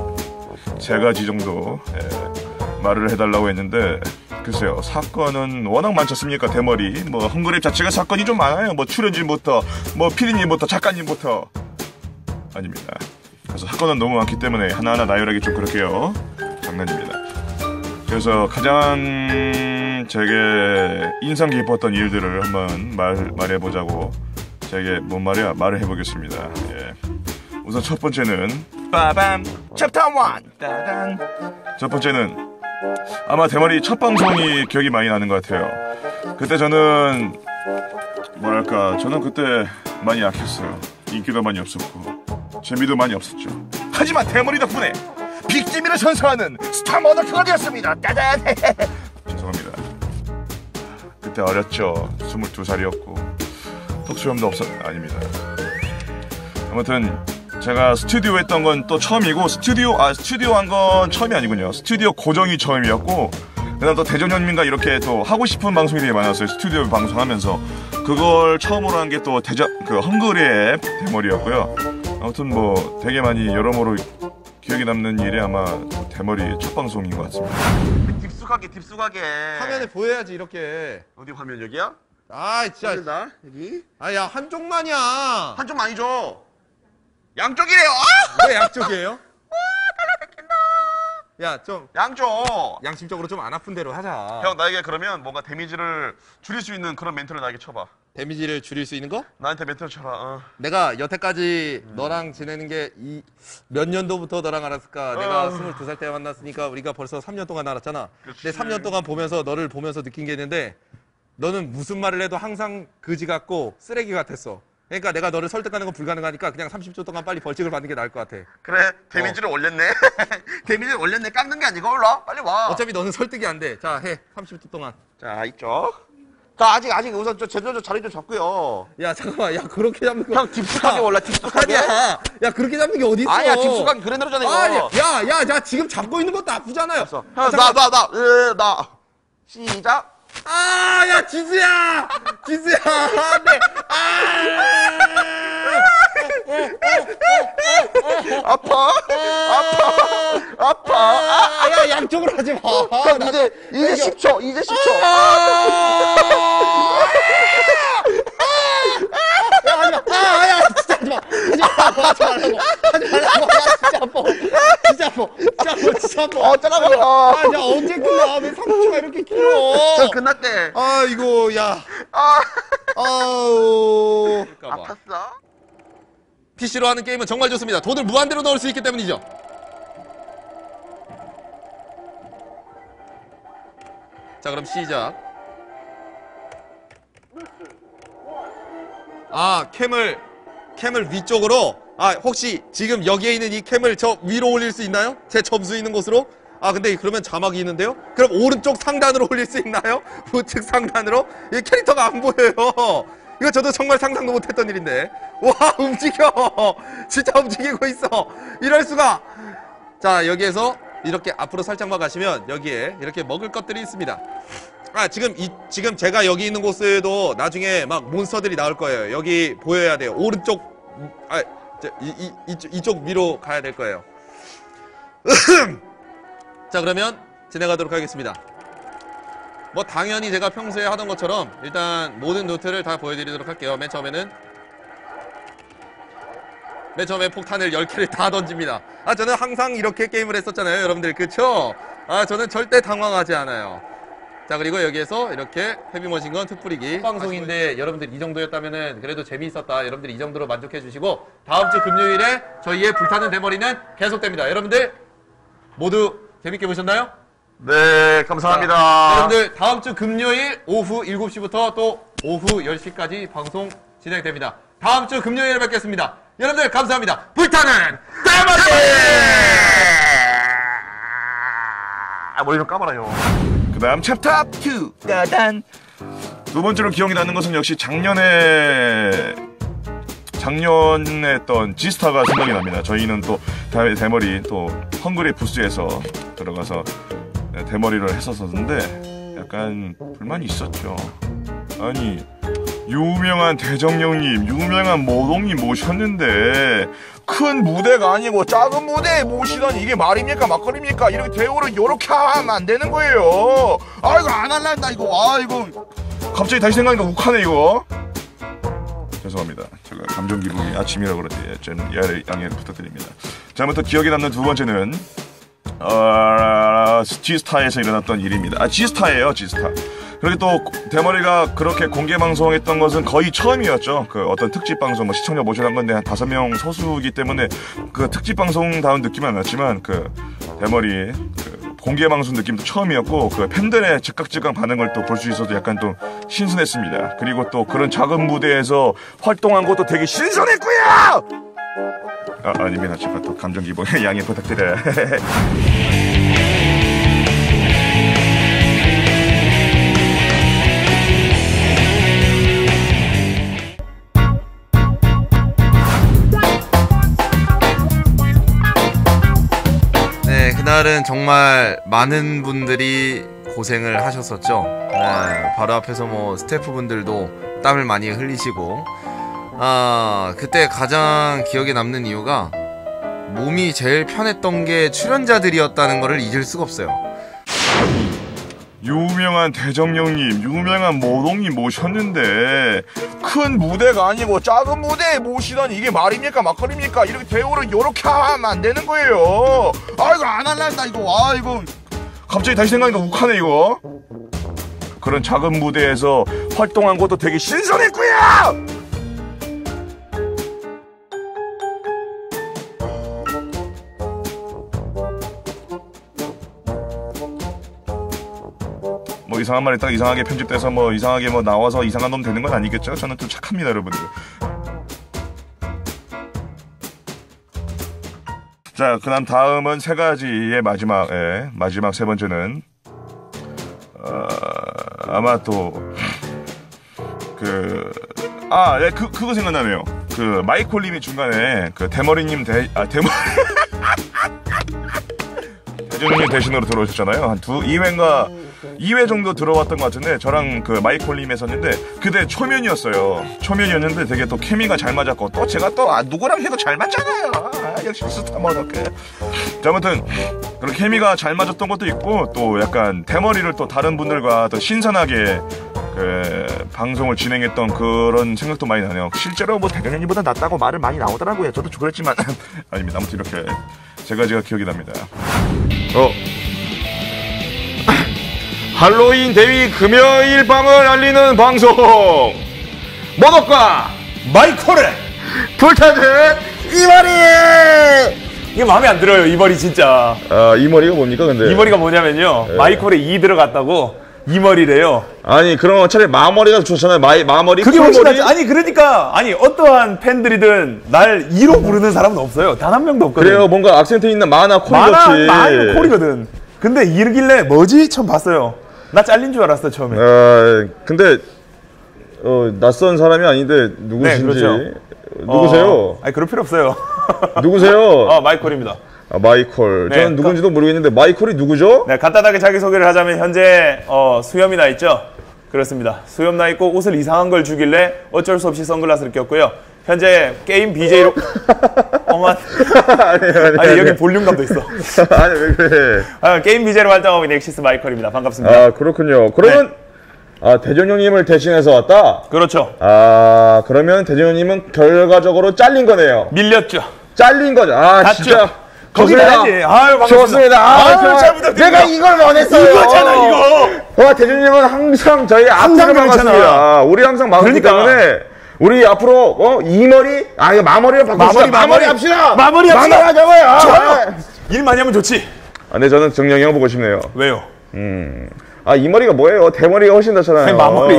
세 가지 정도 예, 말을 해달라고 했는데 글쎄요 사건은 워낙 많지 않습니까 대머리? 뭐 헝그랩 자체가 사건이 좀 많아요. 뭐 출연진부터 뭐 피디님부터 작가님부터. 아닙니다. 그래서 사건은 너무 많기 때문에 하나하나 나열하기 좀 그렇게요 장난입니다. 그래서 가장 제게 인상 깊었던 일들을 한번 말, 말해보자고 제게 뭔 말이야 말을 해보겠습니다. 예. 우선 첫 번째는 빠밤 챕터 1 따단. 첫 번째는 아마 대머리 첫 방송이 기억이 많이 나는 것 같아요. 그때 저는 뭐랄까 저는 그때 많이 약했어요. 인기도 많이 없었고 재미도 많이 없었죠. 하지만 대머리 덕분에 빅지미를 선사하는 스타 모더크가 되었습니다. 따단! 죄송합니다. 그때 어렸죠. 22살이었고 톡수염도 없었 아닙니다. 아무튼 제가 스튜디오 했던 건 또 처음이고 스튜디오 아 스튜디오 한 건 처음이 아니군요. 스튜디오 고정이 처음이었고 그다음 또 대전현민과 이렇게 또 하고 싶은 방송이 되게 많았어요. 스튜디오 방송하면서. 그걸 처음으로 한 게 또 대전 그 헝그리의 대머리였고요. 아무튼 뭐 되게 많이 여러모로 기억에 남는 일이 아마 대머리 첫 방송인 것 같습니다 딥숙하게 딥숙하게 화면에 보여야지 이렇게. 어디 화면 여기야? 아 진짜. 나 여기 아야 한쪽만이야. 한쪽 아니죠 양쪽이래요 아! 왜 양쪽이에요? 야, 좀 양쪽 양심적으로 좀 안 아픈 대로 하자. 형 나에게 그러면 뭔가 데미지를 줄일 수 있는 그런 멘트를 나에게 쳐봐 데미지를 줄일 수 있는 거? 나한테 멘트를 쳐라 어. 내가 여태까지 너랑 지내는 게 이 몇 년도부터 너랑 알았을까? 내가 어. 22살 때 만났으니까 우리가 벌써 3년 동안 알았잖아. 근데 3년 동안 보면서 너를 보면서 느낀 게 있는데 너는 무슨 말을 해도 항상 그지 같고 쓰레기 같았어. 그러니까 내가 너를 설득하는 건 불가능하니까 그냥 30초 동안 빨리 벌칙을 받는 게 나을 것 같아. 그래 데미지를 올렸네 데미지를 올렸네 깎는 게 아니고 올라 빨리 와 어차피 너는 설득이 안 돼. 자, 해. 30초 동안. 자 이쪽 자 아직 아직 우선 저 제대로 자리 좀 잡고요 야, 잠깐만. 야, 그렇게 잡는 거. 형 딥숙하게 올라 아니야. 야, 그렇게 잡는 게 어디 있어? 아니야 딥숙하게 그래 내려잖아 이거 아니, 야, 야, 야, 지금 잡고 있는 것도 아프잖아요. 형 나 나나나 시작 아, 야, 지수야! 지수야! 안 돼! 아파 아파 아파 아, 야, 양쪽으로 하지 마. 형 이제 이제 10초 이제 10초 야, 하지 마. 아, 야, 진짜 하지 마. 하지 마. 하지 말라고. 하지 말라고. 야, 진짜 아파. 진짜 아파. 진짜. 어쩌라고요 아, 야, 언제 끝나? 왜 30초가 이렇게 길어? 형 끝났대 아, 이거, 야. 아 아우. 아팠어 PC로 하는 게임은 정말 좋습니다. 돈을 무한대로 넣을 수 있기 때문이죠. 자, 그럼 시작. 아, 캠을 캠을 위쪽으로 아, 혹시 지금 여기에 있는 이 캠을 저 위로 올릴 수 있나요? 제 점수 있는 곳으로? 아, 근데 그러면 자막이 있는데요? 그럼 오른쪽 상단으로 올릴 수 있나요? 우측 상단으로? 이 캐릭터가 안 보여요. 이거 저도 정말 상상도 못했던 일인데. 와, 움직여! 진짜 움직이고 있어! 이럴 수가! 자, 여기에서 이렇게 앞으로 살짝만 가시면 여기에 이렇게 먹을 것들이 있습니다. 아, 지금 이, 지금 제가 여기 있는 곳에도 나중에 막 몬스터들이 나올 거예요. 여기 보여야 돼요. 오른쪽, 음, 아, 저, 이, 이, 이쪽, 이쪽 위로 가야 될 거예요. 자, 그러면 진행하도록 하겠습니다. 뭐 당연히 제가 평소에 하던 것처럼 일단 모든 노트를 다 보여드리도록 할게요. 맨 처음에는 맨 처음에 폭탄을 10개를 다 던집니다. 아 저는 항상 이렇게 게임을 했었잖아요. 여러분들 그쵸? 아 저는 절대 당황하지 않아요. 자 그리고 여기에서 이렇게 헤비머신건 특뿌리기 방송인데 여러분들 이 정도였다면은 그래도 재미있었다. 여러분들 이 정도로 만족해 주시고 다음 주 금요일에 저희의 불타는 대머리는 계속됩니다. 여러분들 모두 재밌게 보셨나요? 네 감사합니다 자, 여러분들 다음 주 금요일 오후 7시부터 또 오후 10시까지 방송 진행됩니다. 다음 주 금요일에 뵙겠습니다. 여러분들 감사합니다. 불타는 대머리! 아 머리 좀 감아라요 그 다음 챕터 2 따단 두 번째로 기억이 나는 것은 역시 작년에 작년에 했던 지스타가 생각이 납니다. 저희는 또 대- 대머리 또 헝그리 부스에서 들어가서 네, 대머리를 했었었는데 약간 불만이 있었죠. 아니 유명한 대정령님, 유명한 모동님 모셨는데 큰 무대가 아니고 작은 무대에 모시다니 이게 말입니까 막걸리입니까? 이렇게 대우를 이렇게 하면 안 되는 거예요. 아 이거 안 할란다 이거. 아 이거 갑자기 다시 생각하니까 욱하네 이거. 죄송합니다. 제가 감정 기복이 아침이라 그런지 좀 양해, 양해 부탁드립니다. 자, 아무튼 기억에 남는 두 번째는 어, G스타에서 일어났던 일입니다. 아, G스타예요, G스타. 그리고 또 대머리가 그렇게 공개 방송했던 것은 거의 처음이었죠. 그 어떤 특집 방송, 뭐 시청자 모셔한 건데 한 다섯 명 소수이기 때문에 그 특집 방송 다운 느낌은 안 났지만 그 대머리 그 공개 방송 느낌도 처음이었고 그 팬들의 즉각즉각 반응을 또 볼 수 있어서 약간 좀 신선했습니다. 그리고 또 그런 작은 무대에서 활동한 것도 되게 신선했고요. 아, 아닙니다. 제가 또 감정 기복 양해 부탁드려요. 그날은 정말 많은 분들이 고생을 하셨었죠. 네, 바로 앞에서 뭐 스태프분들도 땀을 많이 흘리시고, 아, 그때 가장 기억에 남는 이유가 몸이 제일 편했던 게 출연자들이었다는 것을 잊을 수가 없어요. 유명한 대정령님, 유명한 모동님 모셨는데 큰 무대가 아니고 작은 무대에 모시다니 이게 말입니까 막걸리입니까? 이렇게 대우를 이렇게 하면 안 되는 거예요. 아 이거 안 할란다 이거. 아 이거 갑자기 다시 생각하니까 욱하네 이거. 그런 작은 무대에서 활동한 것도 되게 신선했고요. 이상한 말 했다가 이상하게 편집돼서 뭐 이상하게 뭐 나와서 이상한 놈 되는 건 아니겠죠? 저는 좀 착합니다, 여러분들. 자, 그다음 다음은 세 가지의 마지막, 예, 마지막 세 번째는 어, 아마 또 그, 아, 예, 그, 그거 생각나네요. 그, 마이콜님이 중간에, 그, 대머리님 대, 아, 대머리. 대준님 대신으로 들어오셨잖아요. 한 두, 2회인가, 2회 정도 들어왔던 것 같은데, 저랑 그 마이콜님 했었는데, 그때 초면이었어요. 초면이었는데 되게 또 케미가 잘 맞았고, 또 제가 또, 아, 누구랑 해도 잘 맞잖아요. 아, 역시 스타만 어게 자, 아무튼, 그런 케미가 잘 맞았던 것도 있고, 또 약간 대머리를 또 다른 분들과 더 신선하게, 그 방송을 진행했던 그런 생각도 많이 나네요. 실제로 뭐 대장님보다 낫다고 말을 많이 나오더라고요. 저도 그랬지만 아닙니다. 아무튼 이렇게 세 가지가 기억이 납니다. 어. 할로윈 대위 금요일 밤을 알리는 방송 모독과 마이콜의 불타는 이머리 이게 마음에 안 들어요 이 머리 진짜 아, 이 머리가 뭡니까 근데? 이 머리가 뭐냐면요 네. 마이콜에 이 들어갔다고 이 머리래요 아니 그럼 차라리 마머리가 좋잖아요. 마이 마머리 그게 훨씬? 낫지 아니 그러니까 아니 어떠한 팬들이든 날 이로 부르는 사람은 없어요 단 한 명도 없거든 그래요. 뭔가 악센트 있는 마나 콜 많아 같이. 많이 콜이거든 근데 이러길래 뭐지 처음 봤어요 나 잘린 줄 알았어 처음에 아 근데 어 낯선 사람이 아닌데 누구신지 네, 그렇죠. 누구세요? 어, 아니 그럴 필요 없어요 누구세요? 어 마이콜입니다 아, 마이콜. 네, 저는 누군지도 모르겠는데 마이콜이 누구죠? 네, 간단하게 자기 소개를 하자면 현재 어, 수염이 나 있죠? 그렇습니다. 수염 나 있고 옷을 이상한 걸 주길래 어쩔 수 없이 선글라스를 꼈고요. 현재 게임 BJ로 어만 아니, 아니 여기 볼륨감도 있어. 아니 왜 그래? 아, 게임 BJ로 활동하고 있는 엑시스 마이콜입니다. 반갑습니다. 아 그렇군요. 그러면 아 대전 형님을 대신해서 왔다. 그렇죠. 아 그러면 대전 형님은 결과적으로 잘린 거네요. 밀렸죠. 잘린 거죠. 아 갔죠. 진짜. 거기 좋습니다. 가야지. 아유, 반갑습니다. 좋습니다. 아, 아유, 좋아요. 잘 부탁드립니다. 내가 이걸 원했어요. 이거잖아, 이거. 와 대전님은 항상 저희 앞으로 그렇잖아. 막았습니다. 우리 항상 막았기 그러니까. 때문에 우리 앞으로 어 이 머리 아 이거 마머리를 바꿉시다. 마머리, 마머리. 합시다. 마무리 합시다. 마무리 하자고요. 아, 좋아요. 일 많이 하면 좋지. 아, 네 저는 정령이 형 보고 싶네요. 왜요? 음. 아, 이 머리가 뭐예요? 대머리가 훨씬 낫잖아요. 아니, 마머리.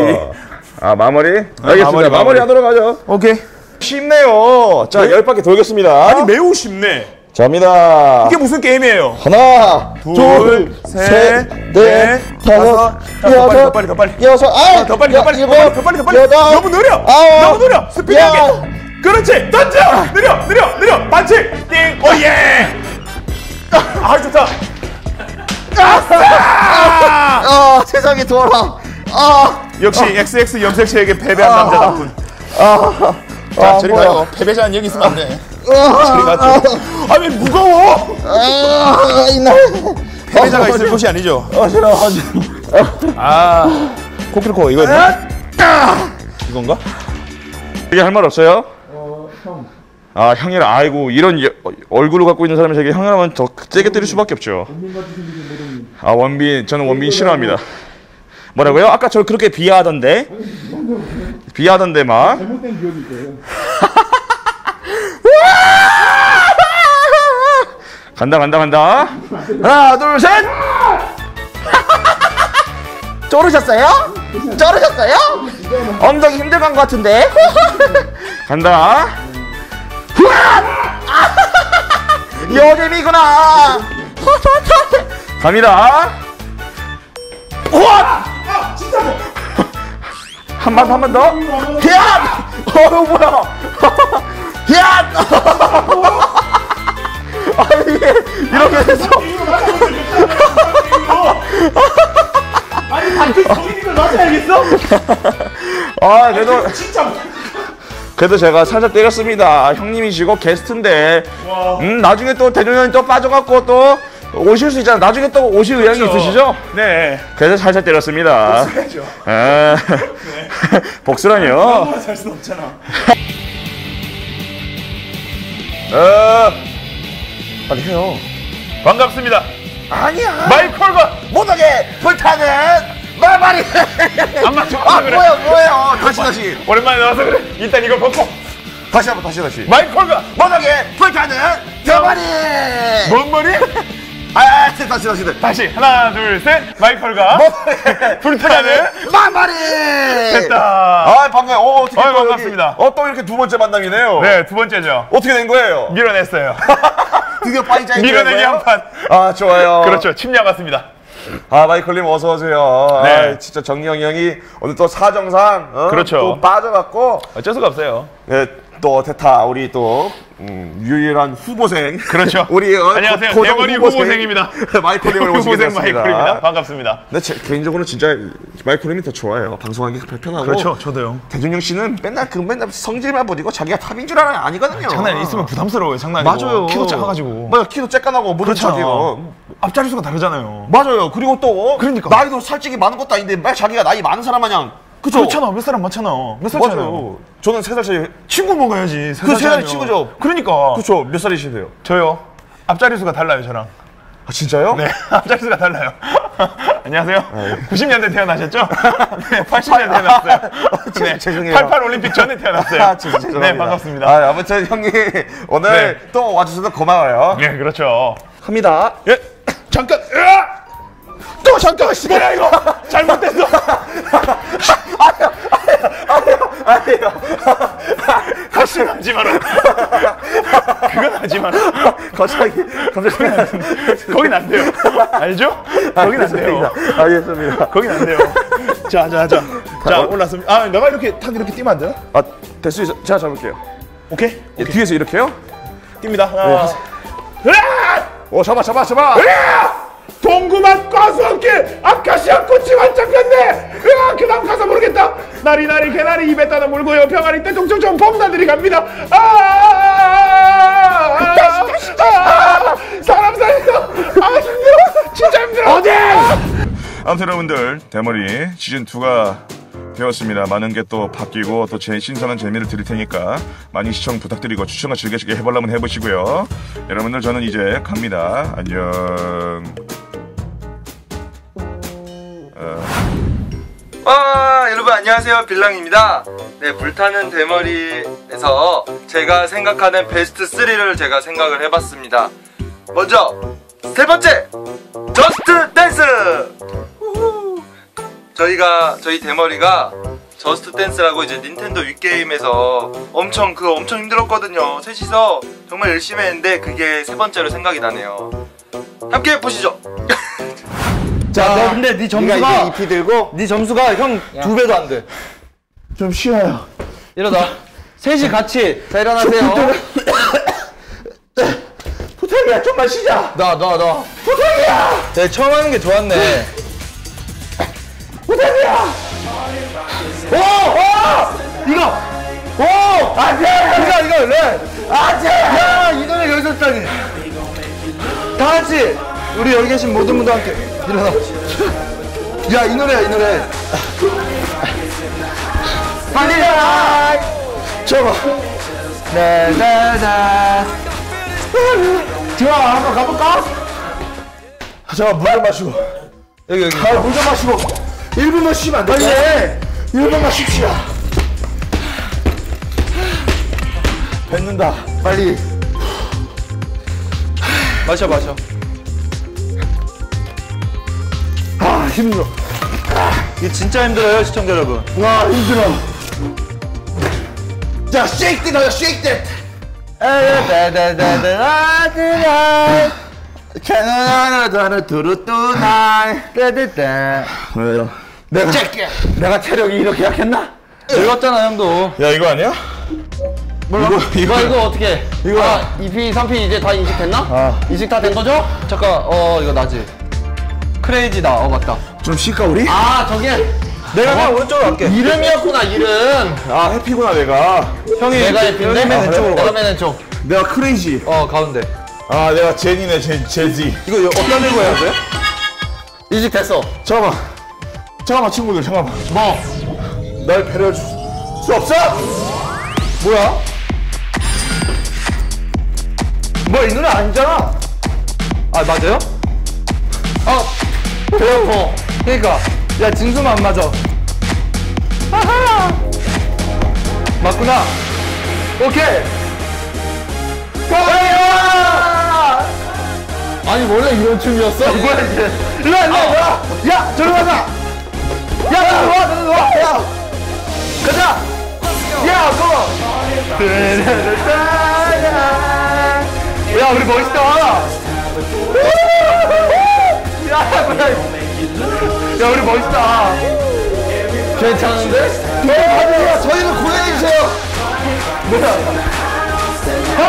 아, 마머리? 알겠습니다. 마머리, 마무리, 마무리. 하도록 하죠. 오케이. 쉽네요. 자, 열 바퀴 돌겠습니다. 아니 매우 쉽네. 갑니다. 이게 무슨 게임이에요? 하나, 둘, 둘, 셋, 셋, 넷, 넷, 다섯, 더 빨리, 더 여섯, 빨리, 더 빨리. 여섯, 아, 더 빨리, 더 빨리, 더 빨리, 더 빨리, 더 빨리. 여덟, 너무 느려. 아홉, 너무 느려. 스피드하게. 열. 그렇지. 던져. 느려, 느려, 느려. 반칙. 띵. 오 예. 아 좋다. 아싸! 아, 세상에 돌아. 아, 역시 XX 염색체에게 패배한 아. 남자답군. 아, 자, 아, 저리 뭐야. 가요. 패배자는 여기 있으면 안 돼. 아, 저리 가죠. 아니 무거워. 아, 이날. 패배자가 있을 곳이 아니죠. 아, 싫어, 아. 아, 코끼리코 이거 이건가? 이게 할 말 없어요? 아 형이라 아이고 이런 여- 얼굴을 갖고 있는 사람이 저게 형이라면 더 세게 때릴 수밖에 없죠. 아 원빈 저는 원빈 싫어합니다. 뭐라고요? 아까 저 그렇게 비하하던데? 비하하던데 막. 간다 간다 간다. 하나 둘 셋. 쪼르셨어요? 쪼르셨어요? 엉덩이 힘들간 것 같은데? 간다. 여잼이구나. 갑니다. 우와! 한 번, 한 번 더. 야! 어, 뭐야? 야! 아니, 이게 이렇게 해서. 아니 반칙 보이는 걸 맞아야겠어? 아, 그래도. 그래도 제가 살짝 때렸습니다. 형님이시고 게스트인데. 음, 나중에 또 대중현이 또 빠져갖고 또 오실 수 있잖아. 나중에 또 오실 의향이 그렇죠. 있으시죠? 네. 그래서 살짝 때렸습니다. 복수해야죠. 아, 복수라뇨? 아무나 살순 없잖아. 어, 빨리 해요. 반갑습니다. 아니야. 마이콜과 못하게 불타는 말말이. 안 맞춰. 아, 뭐야, 뭐예요? 다시, 다시. 오랜만에 나와서 그래. 일단 이걸 벗고 다시 한번, 다시, 다시. 마이콜과 못하게 불타는 대머리. 뭔 머리? 아, 다시, 다시, 다시. 다시 하나 둘 셋 마이콜과 불타는 말말이. 됐다. 아, 반가워요. 어, 어떻게 아, 또 반갑습니다. 어, 또 이렇게 두 번째 만남이네요. 네 두 번째죠. 어떻게 된 거예요? 밀어냈어요. 드디어 파이자인 밀어내기 한 판. 아, 좋아요. 그렇죠. 침략 왔습니다. 아, 마이클님 어서 오세요. 네. 아, 진짜 정영이 형이 오늘 또 사정상 어? 그렇죠. 또 빠져갖고 어쩔 수가 없어요. 네, 또 대타 우리 또 음, 유일한 후보생. 그렇죠. 우리 어, 안녕하세요. 고- 고정 대머리 후보생 입니다. 마이클 님을 모시게 후보생 됐습니다. 마이콜입니다. 반갑습니다. 근데 제, 개인적으로 진짜 마이클 님이 더 좋아요. 방송하기 편하고. 그렇죠. 저도요. 대준영 씨는 맨날 그 맨날 성질만 부리고 자기가 탑인 줄 알아요. 아니거든요. 장난 있으면 부담스러워요. 장난 맞아요. 키도 작아가지고. 맞아, 키도 쬐깐하고 모든 그렇잖아. 자기고. 앞자리 수가 다르잖아요. 맞아요. 그리고 또 그러니까. 나이도 솔직히 많은 것도 아닌데 왜 자기가 나이 많은 사람 마냥 그쵸? 그렇잖아. 몇 사람 많잖아. 몇 살 차이나요? 맞아요. 저는 세 살 차이. 친구 먹어야지. 그세살 친구죠. 그러니까. 그쵸? 몇 살이신데요? 저요. 앞자리 수가 달라요, 저랑. 아 진짜요? 네, 앞자리 수가 달라요. 안녕하세요. 아, 90년대 태어나셨죠? 네, 80년대 태어났어요. 네, 죄송해요. 88 올림픽 전에 태어났어요. 아, 죄- 죄송합니다. 네, 반갑습니다. 아, 아무튼 형님 오늘 네. 또 와주셔서 고마워요. 네, 그렇죠. 합니다. 예, 잠깐. 으아! 또 잠깐. 뭐야 이거? 잘못됐어. 아니에요. 다시 하지 마라. 그건 하지 마라. 갑자기 갑자기 거긴 안 돼요. 알죠? 거긴 안 돼요. 알겠습니다. 거긴 안 돼요. 자, 자, 자. 자, 올랐습니다. 아, 내가 이렇게 탁 이렇게 뛰면 안 되나? 아, 될 수 있어. 제가 잡을게요. 오케이? 예, 뒤에서 이렇게요? 뜁니다. 하나. 네. 오, 잡아, 잡아, 잡아. 으아! 동구맛 과수함께 아카시아 꽃이 완짝 폈네. 으아! 그 다음 가서 모르겠다. 나리 나리 개나리 입에 따다 물고요. 병아리 떼종종종 봄나들이 갑니다. 아! 아! 아! 사람 살려. 아 힘들어. 진짜 힘들어. 어디? 아무튼 여러분들 대머리 시즌 2가 되었습니다. 많은 게 또 바뀌고 또 제 신선한 재미를 드릴 테니까 많이 시청 부탁드리고 추천과 즐겨지게 해보려면 해보시고요. 여러분들 저는 이제 갑니다. 안녕. 아 여러분 안녕하세요 빌랑입니다 네 불타는 대머리에서 제가 생각하는 베스트 3를 제가 생각을 해봤습니다 먼저 세 번째 Just Dance. 저희가 저희 대머리가 Just Dance라고 이제 닌텐도 윗게임에서 엄청 그 엄청 힘들었거든요. 셋이서 정말 열심히 했는데 그게 세 번째로 생각이 나네요. 함께 보시죠. 자, 아, 너 근데 네 점수가 EP 들고 네 점수가 형 두 배도 안 돼. 좀 쉬어요. 일어나. 셋이 같이. 자 일어나세요. 부탁이야, 좀만 쉬자. 너. 부탁이야. 네, 처음 하는 게 좋았네. 부탁이야. 오, 오, 이거. 오, 안 돼. 이거 이거 래. 안 돼. 야, 이 노래 여기서 했다니. 다 같이 우리 여기 계신 모든 분들 함께 일어나. 야, 이 노래야, 이 노래. 빨리 일어나. 저거. 나나나. 좋아, 한번 가볼까? 잠깐 물좀 마시고. 여기 여기. 아, 물좀 마시고. 1분만 쉬면 안 돼? 빨리 해. 1분만 쉽시다. 뱉는다. 빨리. 마셔, 마셔. 아, 힘들어. 이게 진짜 힘들어요, 시청자 여러분. 와, 힘들어. 자, shake it, 하자, shake that. 에다다다다다다. 캐나다나 두루뚜나이. 따다다. 왜요? 내가 내가 체력이 이렇게 약했나? 늙었잖아, 형도. 야 이거 아니야? 몰라. 이거, 이거 이거 어떻게? 이거. 아, 2P 3P 이제 다 인식됐나? 아. 인식 다 된 거죠? 잠깐, 어, 이거 나지. 크레이지다. 어, 맞다. 좀 쉴까 우리? 아 저게 내가 그냥 오른쪽으로 갈게. 이름이었구나 이름. 아 해피구나 내가. 형이 내가 해피인데? 맨 왼쪽으로 내가 가. 맨 왼쪽. 내가 크레이지. 어, 가운데. 아 내가 제니네 제 제지. 이거 여- 어디다 들고 해야 돼? 인식 됐어. 잠깐만. 잠깐만 친구들 잠깐만. 뭐? 날 배려해 줄 수 없어? 뭐야? 뭐이 노래 아니잖아. 아, 맞아요? 어. 배고파. 그니까. 야, 진수만 안 맞아. 하하! 맞구나. 오케이. 뭐야? 아니 원래 이런 춤이었어? 뭐야 이제? 일로 와, 일로 와, 뭐야? 야, 저리 가자. 야, 너도 와, 너도 와. 야, 가자. 야, 고. 야, 우리 멋있다. 야, 우리 멋있다. 괜찮은데? 저희 가주세요. 저희는 고행해 주세요. 뭐야? 하!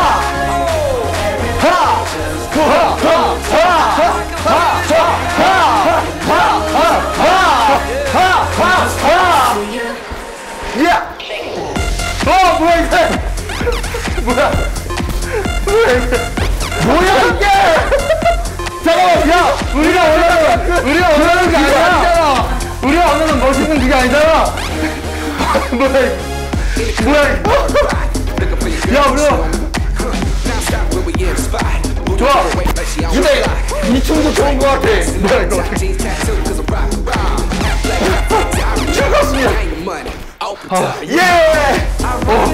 하! 하! 하! 하! 하! 하! 하! 야! 어, 뭐야 이게? 뭐야? 뭐야 이게? 뭐야 이게? 잠깐만, 야, 우리가 원하는 우리가 원하는 게 아니잖아. 우리가 원하는 멋있는 그게 아니잖아. 뭐야? 뭐야? 야, 우리가 좋아. 근데 이 춤도 좋은 것 같아. 뭐야 이거? 즐겁습니다. 아, 예. 어.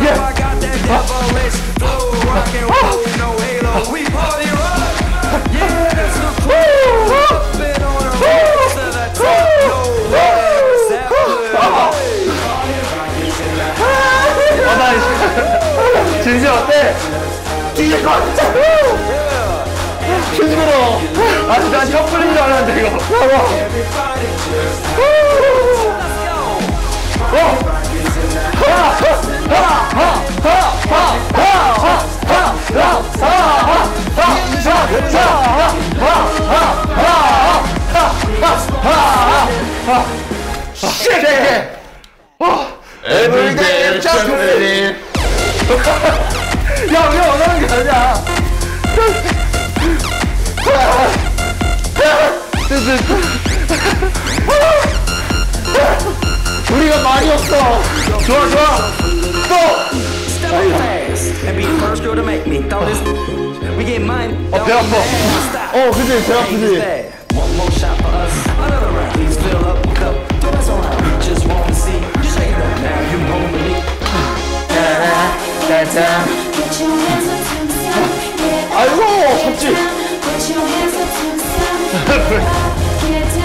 예. 아, 나 진심 어때? 것 같아. 힘들어. 아, 난 셔플인 줄 알았는데, 이거. 봐봐. 어! 하! 하! 하! 하! 하! 하! 하! 하! 하! Everyday champion. 야, 우리가 원하는 게 아니야. 우리가 말이 없어. 좋아, 좋아. 또. real fast and be the first girl to make me throw this. We get mine. Oh, get Oh, good day, get good day. One more shot for us. Another round. Please fill up cup. Do. We just want to see. You it now. You me. Da da da da.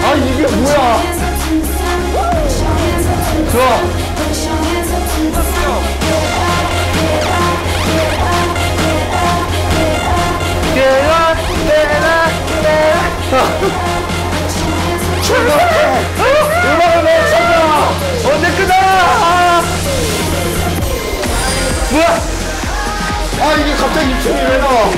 아, 이게 뭐야. 좋아. 음악을 외쳐줘 언제 끝나 아. 뭐야 아 이게 갑자기 입춤이 왜 나와.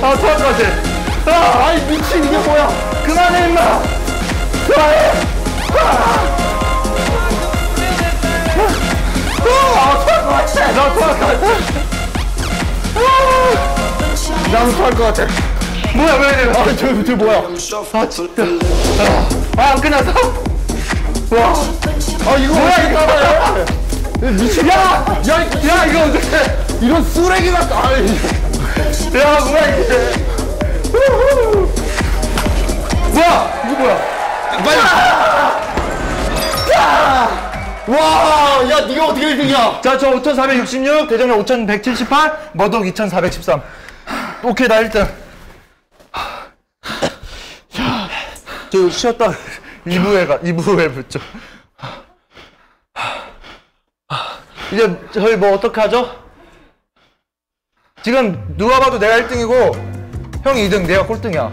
아 토할 것 같아 아 아이 미친 이게 뭐야. 그만해 임마. 그만해 아 토할 것 같아 나 토할 것 같아. 아, 나도 토할 것 같아 뭐야 왜 이래? 아 저, 저 뭐야? 아 진짜. 아 안 끝났어? 와 아 이거 뭐야 이거? 미친. 야! 야, 야 이거 어떡해? 이런 쓰레기 같다. 아이. 야 뭐야 이게. 뭐야 이거 뭐야? 빨리 와, 야, 네가 어떻게 1등이야? 자, 저 5,466, 대전에 5,178, 머독 2,413. 오케이, 나 1등. 야, 저 쉬었다 2부에 가, 2부에 붙죠. 이제 저희 뭐 어떻게 하죠? 지금 누가 봐도 내가 1등이고 형이 2등, 내가 꼴등이야.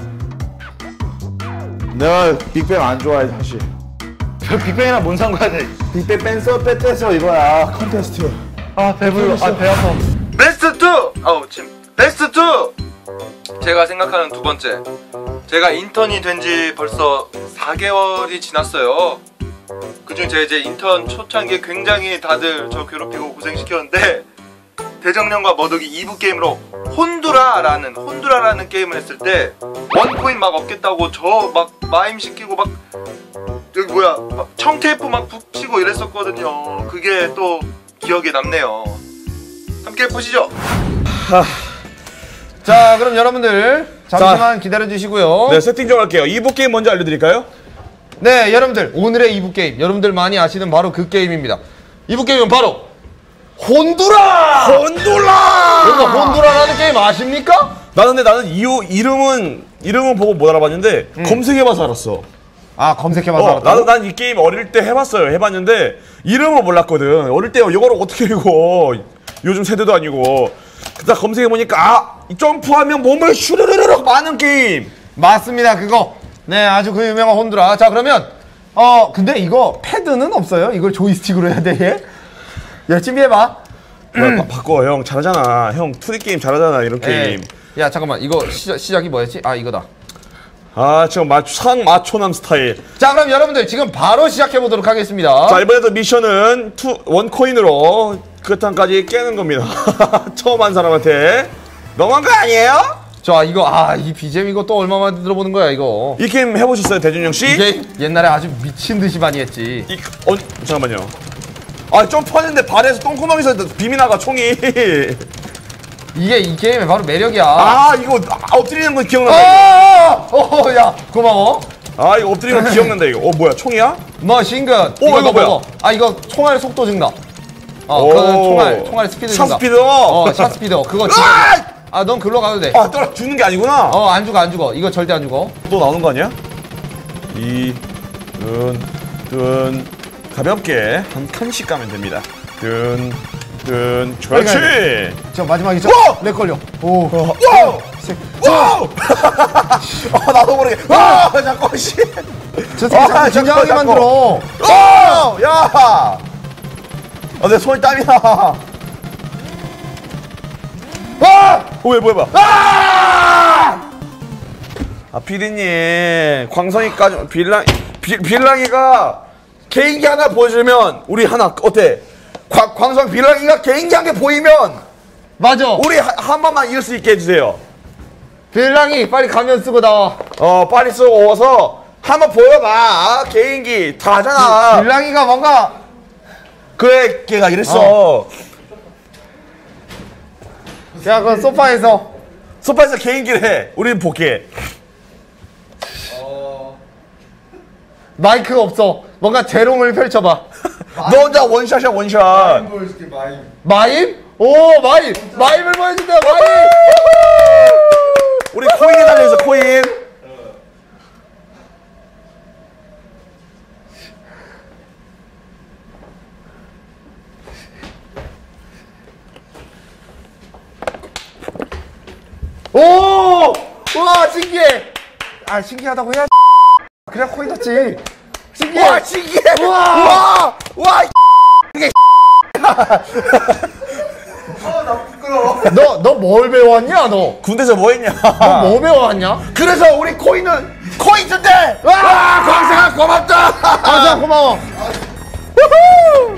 내가 빅뱅 안 좋아해 사실 빅뱅이랑 뭔 상관이야? 빅뱅 뺀서 뺐대서 이거야 컨테스트 아 배불러, 아 배 아파. 베스트 2! 아우 침 베스트 2! 제가 생각하는 두 번째 제가 인턴이 된 지 벌써 4개월이 지났어요 그중 제가 이제 인턴 초창기에 굉장히 다들 저 괴롭히고 고생시켰는데 대정령과 머독이 2부 게임으로 혼두라라는 혼두라라는 게임을 했을 때 원코인 막 얻겠다고 저 막 마임 시키고 막 여기 뭐야 막 청테이프 막 붙이고 이랬었거든요 그게 또 기억에 남네요 함께 보시죠 자, 그럼 여러분들 잠시만 기다려 주시고요. 네 세팅 좀 할게요 2부 게임 먼저 알려드릴까요? 네, 여러분들 오늘의 2부 게임 여러분들 많이 아시는 바로 그 게임입니다. 2부 게임은 바로 혼두라! 혼두라! 여러분 혼두라라는 게임 아십니까? 나는 근데 나는 이 이름은 이름은 보고 못 알아봤는데 검색해봐서 알았어 아 검색해봐서 어, 알았다고? 나는 난이 게임 어릴 때 해봤어요 해봤는데 이름을 몰랐거든 어릴 때 이거를 어떻게 읽어 요즘 세대도 아니고 그다 검색해 보니까 아이 점프하면 몸을 슈르르르륵 마는 게임 맞습니다, 그거. 네, 아주 그 유명한 혼두라. 자, 그러면 어, 근데 이거 패드는 없어요? 이걸 조이스틱으로 해야 돼? 얘? 열심히 해봐. 뭐야, 바, 바꿔 형 잘하잖아 형 2D 게임 잘하잖아 이런 게임 네. 야, 잠깐만. 이거 시작, 시작이 뭐였지? 아, 이거다. 아 지금 마 상 마초남 스타일 자, 그럼 여러분들 지금 바로 시작해 보도록 하겠습니다. 자 이번에도 미션은 two, one coin으로 끝판까지 깨는 겁니다 처음 한 사람한테 너무한 거 아니에요? 자, 이거 아, 이 BGM 이거 또 얼마 만에 들어보는 거야, 이거. 이 게임 해보셨어요 대정령 씨? 이게 옛날에 아주 미친 듯이 많이 했지. 이, 어, 잠깐만요. 아, 점프하는데 발에서 똥구멍에서 빔이 나가, 총이. 이게 이 게임의 바로 매력이야. 아, 이거 아, 엎드리는 건 기억난다. 아, 어, 야, 고마워. 아, 이거 엎드리는 건 기억난다, 이거. 어, 뭐야, 총이야? machine gun. 오, 이거 너 뭐야? 아, 이거 총알 속도 증가. 어, 오. 그거는 총알, 총알 스피드 샷 증가. 스피드? 어, 샷 스피드. 그거 진짜. 아, 넌 글로 가도 돼. 아, 떨어 죽는 게 아니구나. 어, 안 죽어, 안 죽어. 이거 절대 안 죽어. 또 나오는 거 아니야? 이, 든, 든, 가볍게 한 칸씩 가면 됩니다. 든, 그렇지. 저 마지막이죠? 와! lag 걸려. 오. wow! wow! 아, 나도 모르게. 와! 잠깐, 씨. 저 새끼 자꾸 긴장하게 만들어. 어! 야! 아, 내 손이 땀이 나. 아! 어, 왜, 뭐야, 뭐야. 아! 아, 피디님. 광성이까지, 빌랑, 빌, 빌랑이가 개인기 하나 보여주면, 우리 하나, 어때? 광, 광성 빌랑이가 개인기 한개 보이면, 맞아. 우리 한, 한 번만 이길 수 있게 해주세요. 빌랑이 빨리 가면 쓰고 나와. 어, 빨리 쓰고 와서 한번 보여봐. 아, 개인기 다 하잖아. 빌랑이가 뭔가 그래, 걔가 이랬어. 야, 그 소파에서 소파에서 개인기를 해. 우리는 볼게. 마이크가 없어. 뭔가 재롱을 펼쳐봐. 너 혼자 one shot이야, one shot. 마임? 오 마이 마임을 보여준다 마임. 우리 코인에 달려있어 코인. 오! 와 신기해. 아 신기하다고 해야 그냥 코인 넣지. 신기해. 와, 신기해. 와. 와, 와, 이게 너너 뭘 배웠냐 너? 군대에서 뭐 했냐? 너 뭐 배워왔냐? 그래서 우리 코인은 코인 준대. 와! 광생아 고맙다. 광생아 고마워.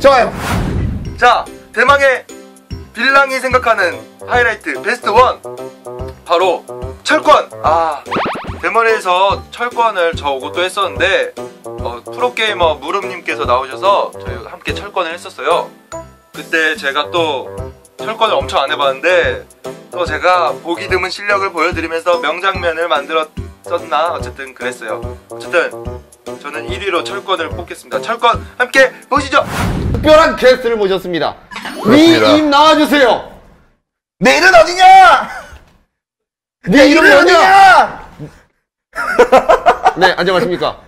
좋아요. 자, 대망의 빌랑이 생각하는 하이라이트 베스트 원 바로 철권. 아, 대머리에서 철권을 저 오고 또 했었는데 어, 프로게이머 무릎님께서 나오셔서 저희 함께 철권을 했었어요. 그때 제가 또 철권을 엄청 안 해봤는데 또 제가 보기 드문 실력을 보여드리면서 명장면을 만들었었나 어쨌든 그랬어요. 어쨌든 저는 1위로 철권을 뽑겠습니다. 철권 함께 보시죠. 특별한 게스트를 모셨습니다. 위임 나와주세요. 내일은 어디냐? 네 이름이 뭐냐? 네 안녕하십니까?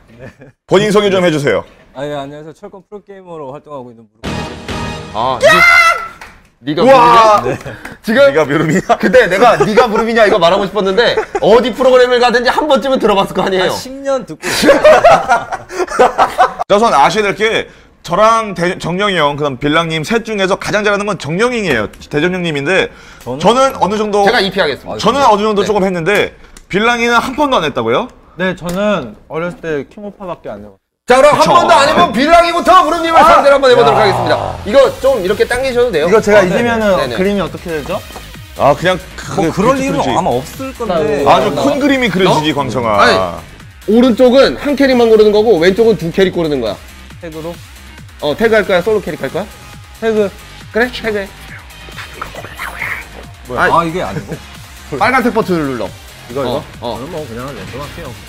본인 소개 좀 해주세요. 아, 예, 안녕하세요. 철권 프로게이머로 활동하고 있는 무릎. 아, 니, 네가 우와! 무릎이냐? 지금 네가 무릎이냐? 그때 내가 네가 무릎이냐 이거 말하고 싶었는데 어디 프로그램을 가든지 한 번쯤은 들어봤을 거 아니에요. 10년 듣고 자, 우선 아셔야 될 게 저랑 대- 정영이 형, 그다음 빌랑님 셋 중에서 가장 잘하는 건 정영이에요. 대정영님인데 저는, 어느 정도 제가 EP 하겠습니다. 저는 어느 정도 조금 했는데 빌랑이는 한 번도 안 했다고요? 네, 저는 어렸을 때 킹오파밖에 안 해봤어요. 자 그럼 한 그쵸. 번도 안 해본 빌랑이부터 무릎님을 아! 상대로 한번 해보도록 야. 하겠습니다. 이거 좀 이렇게 당기셔도 돼요. 이거 제가 아, 네네. 이기면은 네네. 그림이 어떻게 되죠? 아 그냥 뭐 그럴 일은 아마 없을 건데. 아주 큰 그림이 그려지지 광성아. 아니, 오른쪽은 한 캐릭만 고르는 거고 왼쪽은 두 캐릭 고르는 거야. 태그로? 어 태그 할 거야? 솔로 캐릭 할 거야? 태그. 그래 태그 해. 뭐야? 아, 이게 아니고? 빨간색 버튼을 눌러. 이거 어, 어. 저는 뭐 그냥 랜덤 할게요.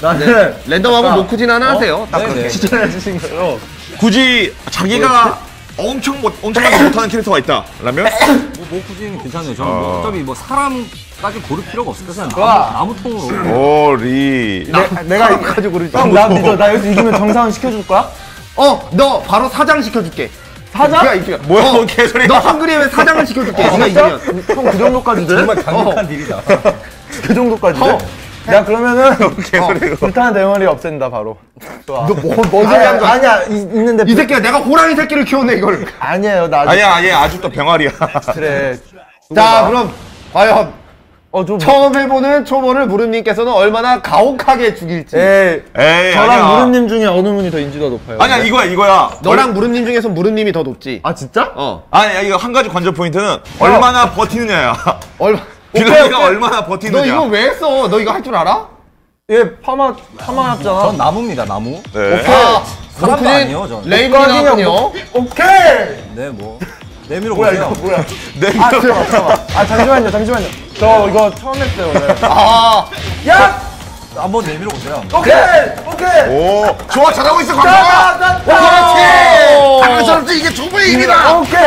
나는 네. 랜덤하고 아까- 노쿠진 하나 어? 하세요. 딱 네네. 그렇게. 추천해 주신 거로 굳이 자기가 엄청 못 엄청나게 못하는 캐릭터가 있다라면 뭐, 뭐 굳이 괜찮아요. 저는 뭐 어. 어차피 뭐 사람까지 고를 필요가 없을 거잖아요. 좋아. 나무, 나무 통으로. 오리. 내, 내가 이거 가지고 고르지. 형, 나 믿어. 나 여기서 이기면 정상은 시켜줄 거야? 어, 너 바로 사장 시켜줄게. 사장? 그가 이기면. 뭐야, 어, 뭔 개소리야. 너 한그림에 사장을 시켜줄게. 아, 네가 진짜? 이기면. 형, 그 정도까지 돼? 정말 강력한 어. 딜이다. 그 정도까지 돼? 어. 야, 그러면은 개소리고. 불타는 대머리 없앤다, 바로. 좋아. 너 뭐, 뭔 소리 하는 거야? 아니야, 이, 있는데. 이 새끼야, 내가 호랑이 새끼를 키웠네, 이걸. 아니에요, 나 아직. 아니야 아니야 아직도 병아리야. 그래. 자, 그럼, 과연, 어, 좀. 처음 해보는 초보를 무릎님께서는 얼마나 가혹하게 죽일지. 에이, 에이 저랑 아니야. 무릎님 중에 어느 분이 더 인지도가 높아요? 아니야 이거야 이거야. 너랑 무릎님 중에서 무릎님이 더 높지. 아, 진짜? 어. 아니야 이거 한 가지 관전 포인트는 얼마나 버티느냐야. 얼마. 빌라이가 오케이. 얼마나 너 버티느냐. 이거 왜 했어? 너 이거 할 줄 알아? 얘 파마, 파마였잖아. 전 나무입니다, 나무. 네. 아, 사람도 아니에요, 저는. 레이븐이 나왔군요. 오케이! 네, 뭐. 내밀어 뭐야, 보세요. 이거 뭐야? 네. 아, 잠깐만, 잠깐만. 아, 잠시만요, 잠시만요. 저 이거 처음 했어요, 오늘. 아, 야! 한번 내밀어 보세요. 오케이! 오케이! 오. 좋아 잘하고 있어 자. 자, 자, 그렇지. 당연스럽지 이게 충분히 힘이다. 오케이!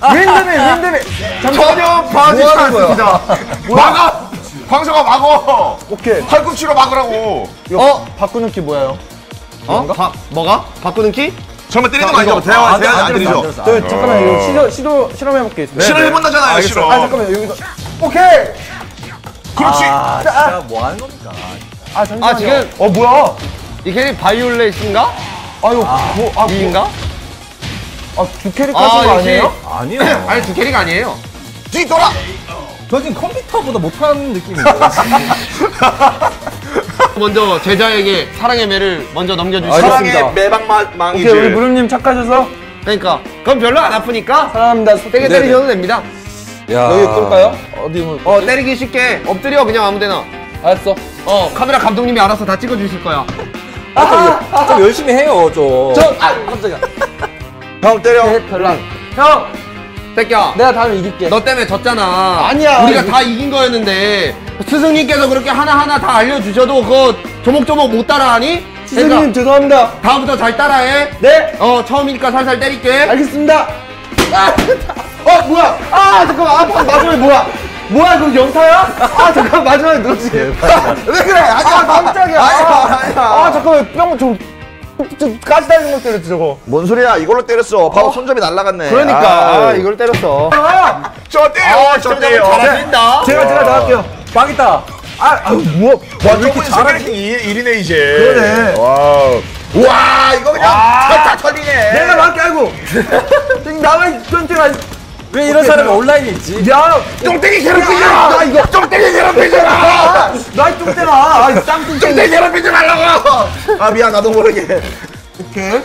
아, 윈드미, 윈드미! 전혀 봐주지 뭐 하는 거야? 않습니다. 막아. 광성아 막어. 오케이. 팔꿈치로 막으라고. 이거 어? 바꾸는 키 뭐예요? 어? 바, 뭐가? 바꾸는 키? 정말 때리는 거 자, 아니죠? 대화 안 대화 안 때렸어, 안 들리죠? 저, 잠깐만, 이거 시도, 시도, 실험해 볼게. 네, 실험해본다잖아요 알겠어. 싫어. 아, 잠깐만, 여기서. 오케이! 그렇지. 아, 자, 진짜 뭐 하는 겁니까? 아, 잠시만요. 아, 지금- 어, 뭐야? 이 캐릭 바이올렛인가? 아유, 뭐, 아, 이인가? 아, 두 캐릭 아, 하신 거 역시. 아니에요? 아니에요. 아니, 두 캐릭 아니에요. 뒤돌아. 저 지금 컴퓨터보다 못하는 느낌인데요. 먼저 제자에게 사랑의 매를 먼저 넘겨주시죠. 알겠습니다. 사랑의 매방망 망이지. 오케이, 우리 무릎님 착하셔서. 그러니까 그럼 별로 안 아프니까 사랑합니다. 세게 네네. 때리셔도 됩니다. 야. 여기 끌까요? 어디 뭐. 어 때리기 쉽게 엎드려 그냥 아무데나. 알았어. 어 카메라 감독님이 알아서 다 찍어주실 거야. 아, 좀 열심히 해요, 좀. 저, 아, 깜짝이야. 형 때려. 별랑. 형! 새끼야. 내가 다음에 이길게. 너 때문에 졌잖아. 아니야. 우리가 다 이긴 거였는데 스승님께서 그렇게 하나 하나 다 알려주셔도 그거 조목조목 못 따라하니? 스승님, 그러니까 죄송합니다. 다음부터 잘 따라해. 네! 어 처음이니까 살살 때릴게. 알겠습니다. 어 뭐야? 아 잠깐만 아 방- 마지막에 뭐야? 뭐야 그거 영타야? 아 잠깐 마지막에 누구지? 왜 그래? 아니야 깜짝이야. 아니야 아니야. 아 잠깐만 뿅좀 좀 가시 달린 거 때렸지 저거. 뭔 소리야? 이걸로 때렸어. 바로 손잡이 날라갔네. 그러니까 아, 아유. 이걸 때렸어. 저. 아, 저 시청자분 떼요. 잘하신다. 제가 제가 나갈게요. 망했다. 아, 아유, 뭐, 와, 이렇게 잘하는 게 1이네, 이제. 그러네. wow. 와, 이거 그냥 다, 다 털리네. 내가 맞게 알고. 지금 나만 쫀쫀한. 왜 이런 사람이 온라인에 있지? 야, 똥땡이 괴롭히잖아. 나 이거 똥땡이 괴롭히잖아. 나 똥땡아. 아, 짱 똥땡이 괴롭히지 말라고. 아, 미안, 나도 모르게. 이렇게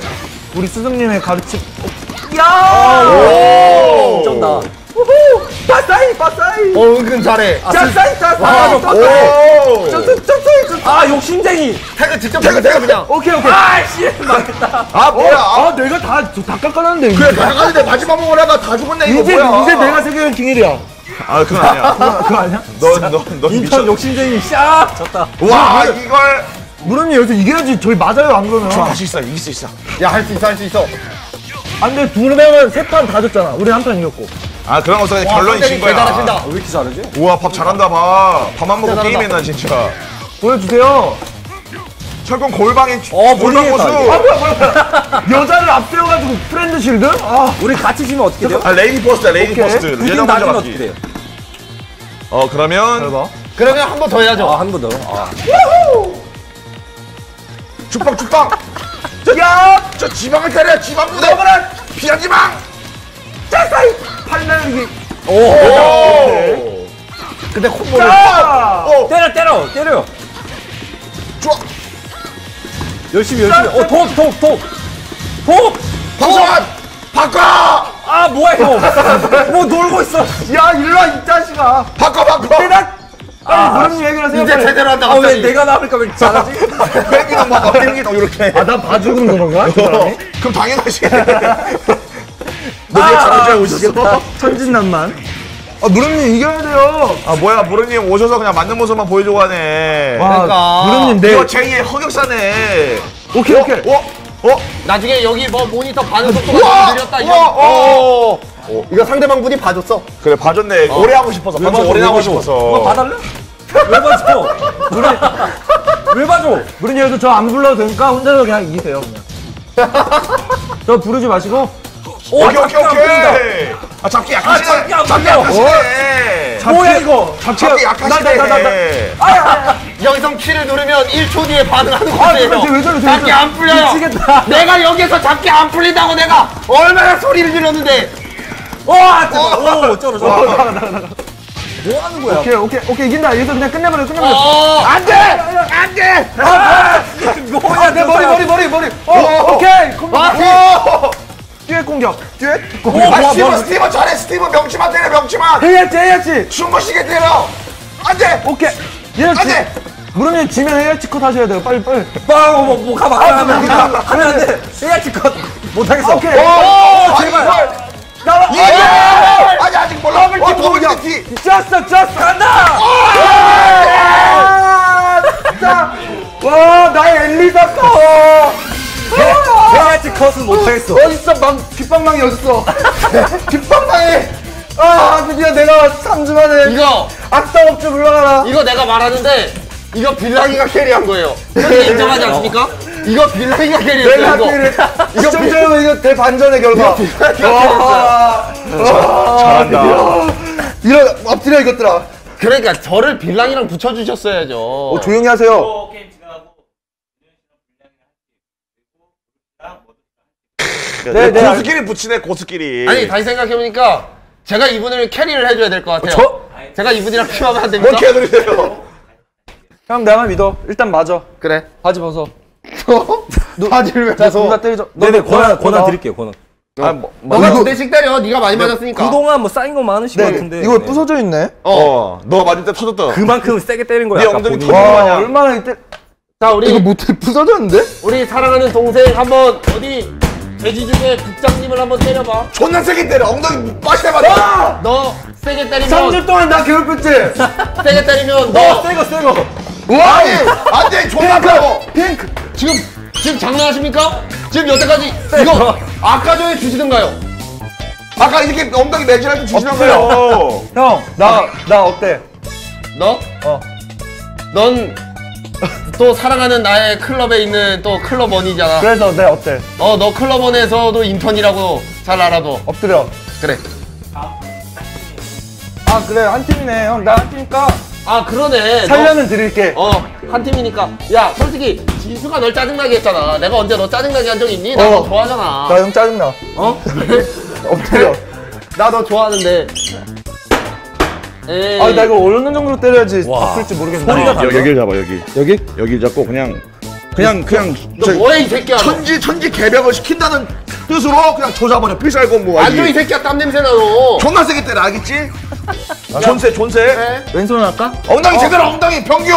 우리 스승님의 가르침. 오. 야! 쩐다. 우후! 빠싸이 빠싸이. 어 은근 잘해. 짜싸이 짜싸이. 와, 짜싸이. 짜싸이. 아 욕심쟁이. 태그 직접 태그 태그 그냥. 오케이 오케이. 아씨 망했다. 아, 뭐야. 아, 아 내가 다 다 깎아놨는데. 그래, 나가는데 마지막 먹으려다 다 죽었네, 이거 이제 뭐야. 이제 내가 세계는 킹일이야. 아, 그건 아니야. 그거 아니야? 넌, 넌, 넌 인턴. 욕심쟁이 샤 졌다. 와, 이걸. 무릎님 여기서 이겨야지 저희 맞아요 안 그러면. 할수 있어, 이길 수 있어. 야 할 수 있어 할 수 있어. 아 근데 두 명은 세 판 다 졌잖아. 우리 한 판 이겼고. 아, 그런 거 없어. 결론이 진 거야. 대단하신다. 왜 이렇게 잘하지? 우와, 밥 잘한다, 밥. 밥만 먹고 대단하다. 게임했나, 진짜. 보여주세요. 철권 골방인 어, 골방. 이거. 아 뭐야 뭐야. 여자를 앞세워가지고 friend shield? 아. 우리 같이 지면 어떻게 돼요? 아, lady first야, lady 오케이. first. 여자 먼저 지면 맞기. 어떻게 돼요? 어, 그러면 봐. 그러면 한 번 더 해야죠. 아, 한 번 더. 아. 죽빵 죽빵. 야! 저 지방을 때려 지방 무대. 먹어라. 피한 지방. 짜싸이! 팔 날리기. 오. 근데 콤보를. 자. 오. 때려 때려 때려. 좋아. 열심히 열심히. 어톡톡톡 톡. 방송한 바꿔. 아 뭐야 이거? 뭐 놀고 있어? 야 일로와 이 자식아. 바꿔 바꿔. 대단. 빨리 무릎님 얘기하세요. 이제 제대로 한다 아 왜 갑자기. 내가 나올까 왜 잘하지? 뺑기도 막 뺑기도 이렇게. 아 나 봐주는 건가? 그 사람이? 그럼 당연하지. 너 이거 잘할 줄 있었어? 천진난만. 아 무릎님 이겨야 돼요. 아 뭐야 무르님 오셔서 그냥 맞는 모습만 보여주고 하네. 와, 그러니까. 무릎님 내. 이거 제2의 허격사네. 오케이 오케이. 어? 어? 나중에 여기 뭐 모니터 반응! 속도가 느렸다! 어! 어. 이거 상대방 분이 봐줬어. 그래 봐줬네. 오래 하고 싶어서. 왜 방송 오래 왜 하고? 싶어서. 그거 봐달래? 왜 봐줘? 왜 봐줘? 여기서 저안 불러도 되니까 혼자서 그냥 이기세요 그냥. 저 부르지 마시고. 오, 오케이 오케이 잡기. 오케이. 아 잡기 아, 약하시네. 잡기 안 잡기. 약하시네. 뭐야 이거? 잡기 약하시네. 나, 나, 나, 나, 여기서 키를 누르면 1초 뒤에 반응하는 거예요. 왜 저래, 왜 저래, 왜 잡기. 안 풀려요. 미치겠다. 내가 여기서 잡기 안 풀린다고 내가 얼마나 소리를 질렀는데. 와, 잠깐. 오, 쩔어, 쩔어. 나가, 나가, 나가. 뭐 하는 거야? 오케이 오케이 오케이 이긴다. 여기서 그냥 끝내버려 끝내버려. 어. 안 돼 안 돼. 아, 뭐야, 내 머리 머리 머리 머리. 어 오. 오케이. 컴- 와. 뒤에 공격. 뒤에 오, 공격. 아, 스티브, 스티브 잘해, 스티브 명치만 때려, 명치만. 해야지 해야지. 숨고시게 때려. 안 돼. 오케이. 얘안 돼. 무릎님 지면 해야지 컷 하셔야 돼요. 빨리 빨리. 뭐, 뭐, 뭐, 가봐. 하면 안 돼. 해야지 컷. 못하겠어. 오케이. 오, 오, 제발. 나와. 예! 아직, 아직 몰라. 더블 어, 팀 더블. 팀. 졌어 졌어. 간다! 아, 진짜. 와 나의 엘리사 커. 해야지 컷은 못하겠어. 어딨어 망 빗방망이 어딨어? 빗방망이. 아 드디어 내가 3주 만에 이거 악당 업주 물러가라. 이거 내가 말하는데 이거 빌랑이가 캐리한 거예요. 인정하지 않습니까? 이거 캐리했어요. 내가 이거. 시청자 여러분 이거 대반전의 결과. 와. 잘한다. 이런 엎드려 이것들아. 그러니까 저를 빌랑이랑 붙여주셨어야죠. 어, 조용히 하세요. 네, 네, 고스끼리 붙이네, 고스끼리. 아니 다시 생각해보니까 제가 이분을 캐리를 해줘야 될 것 같아요. 저? 제가 이분이랑 팀하면 안 됩니까? 뭔 개소리세요? 형 나만 믿어. 일단 맞아. 그래. 바지 벗어. 바지를 왜 자, 벗어? 둘다 때리죠. 네네, 너, 권한, 너, 권한 너. 드릴게요, 권한. 아, 뭐, 너가 두 대씩 때려. 네가 많이 맞았으니까. 그동안 뭐 쌓인 거 많으신 것 네, 같은데. 이거 네. 부서져 있네. 어, 너 맞을 때 터졌다. 그만큼 세게 때린 거야. 네 엉덩이. 터진 거 와, 아니야? 얼마나 이때 자 우리 이거 못해 부서졌는데? 우리 사랑하는 동생 한번 어디 돼지 중에 국장님을 한번 때려봐. 존나 세게 때려. 엉덩이 빠시대 맞아. 너 세게 때리면 3주 동안 나 괴롭혔지? 세게 때리면 너너 새거 새거. 와, 아니, 안 돼. 존나 아파요. 핑크. 지금 지금 장난하십니까? 지금 여태까지 이거 아까 전에 주시던가요? 아까 이렇게 엉덩이 매질할 때 주시라고요. 형, 나, 나 어때? 너? 어. 넌 또 사랑하는 나의 클럽에 있는 또 클럽원이잖아. 그래서 내 어때? 어, 너 클럽원에서도 인턴이라고 잘 알아도. 엎드려. 그래. 아, 그래. 한 팀이네. 형, 나 한 팀이니까. 아, 그러네. 살려는 드릴게. 어, 한 팀이니까. 야, 솔직히 지수가 널 짜증나게 했잖아. 내가 언제 너 짜증나게 한 적 있니? 나너 어. 좋아하잖아. 나 형 짜증나. 어? 엎드려. 나 너 좋아하는데. 에이. 아, 나 이거 어느 정도로 때려야지 아플지 모르겠네. 여, 여기를 잡아 여기. 여기? 여기 잡고 그냥 그냥 그냥 너 뭐해, 이 새끼야. 너. 천지 천지 개벽을 시킨다는 뜻으로 그냥 조잡아내 필살고 뭐안 줘, 이 새끼야. 땀 냄새 나, 너. 존나 세게 때려 알겠지? 존세 존세. 왼손 할까? 엉덩이 제대로 엉덩이 평균.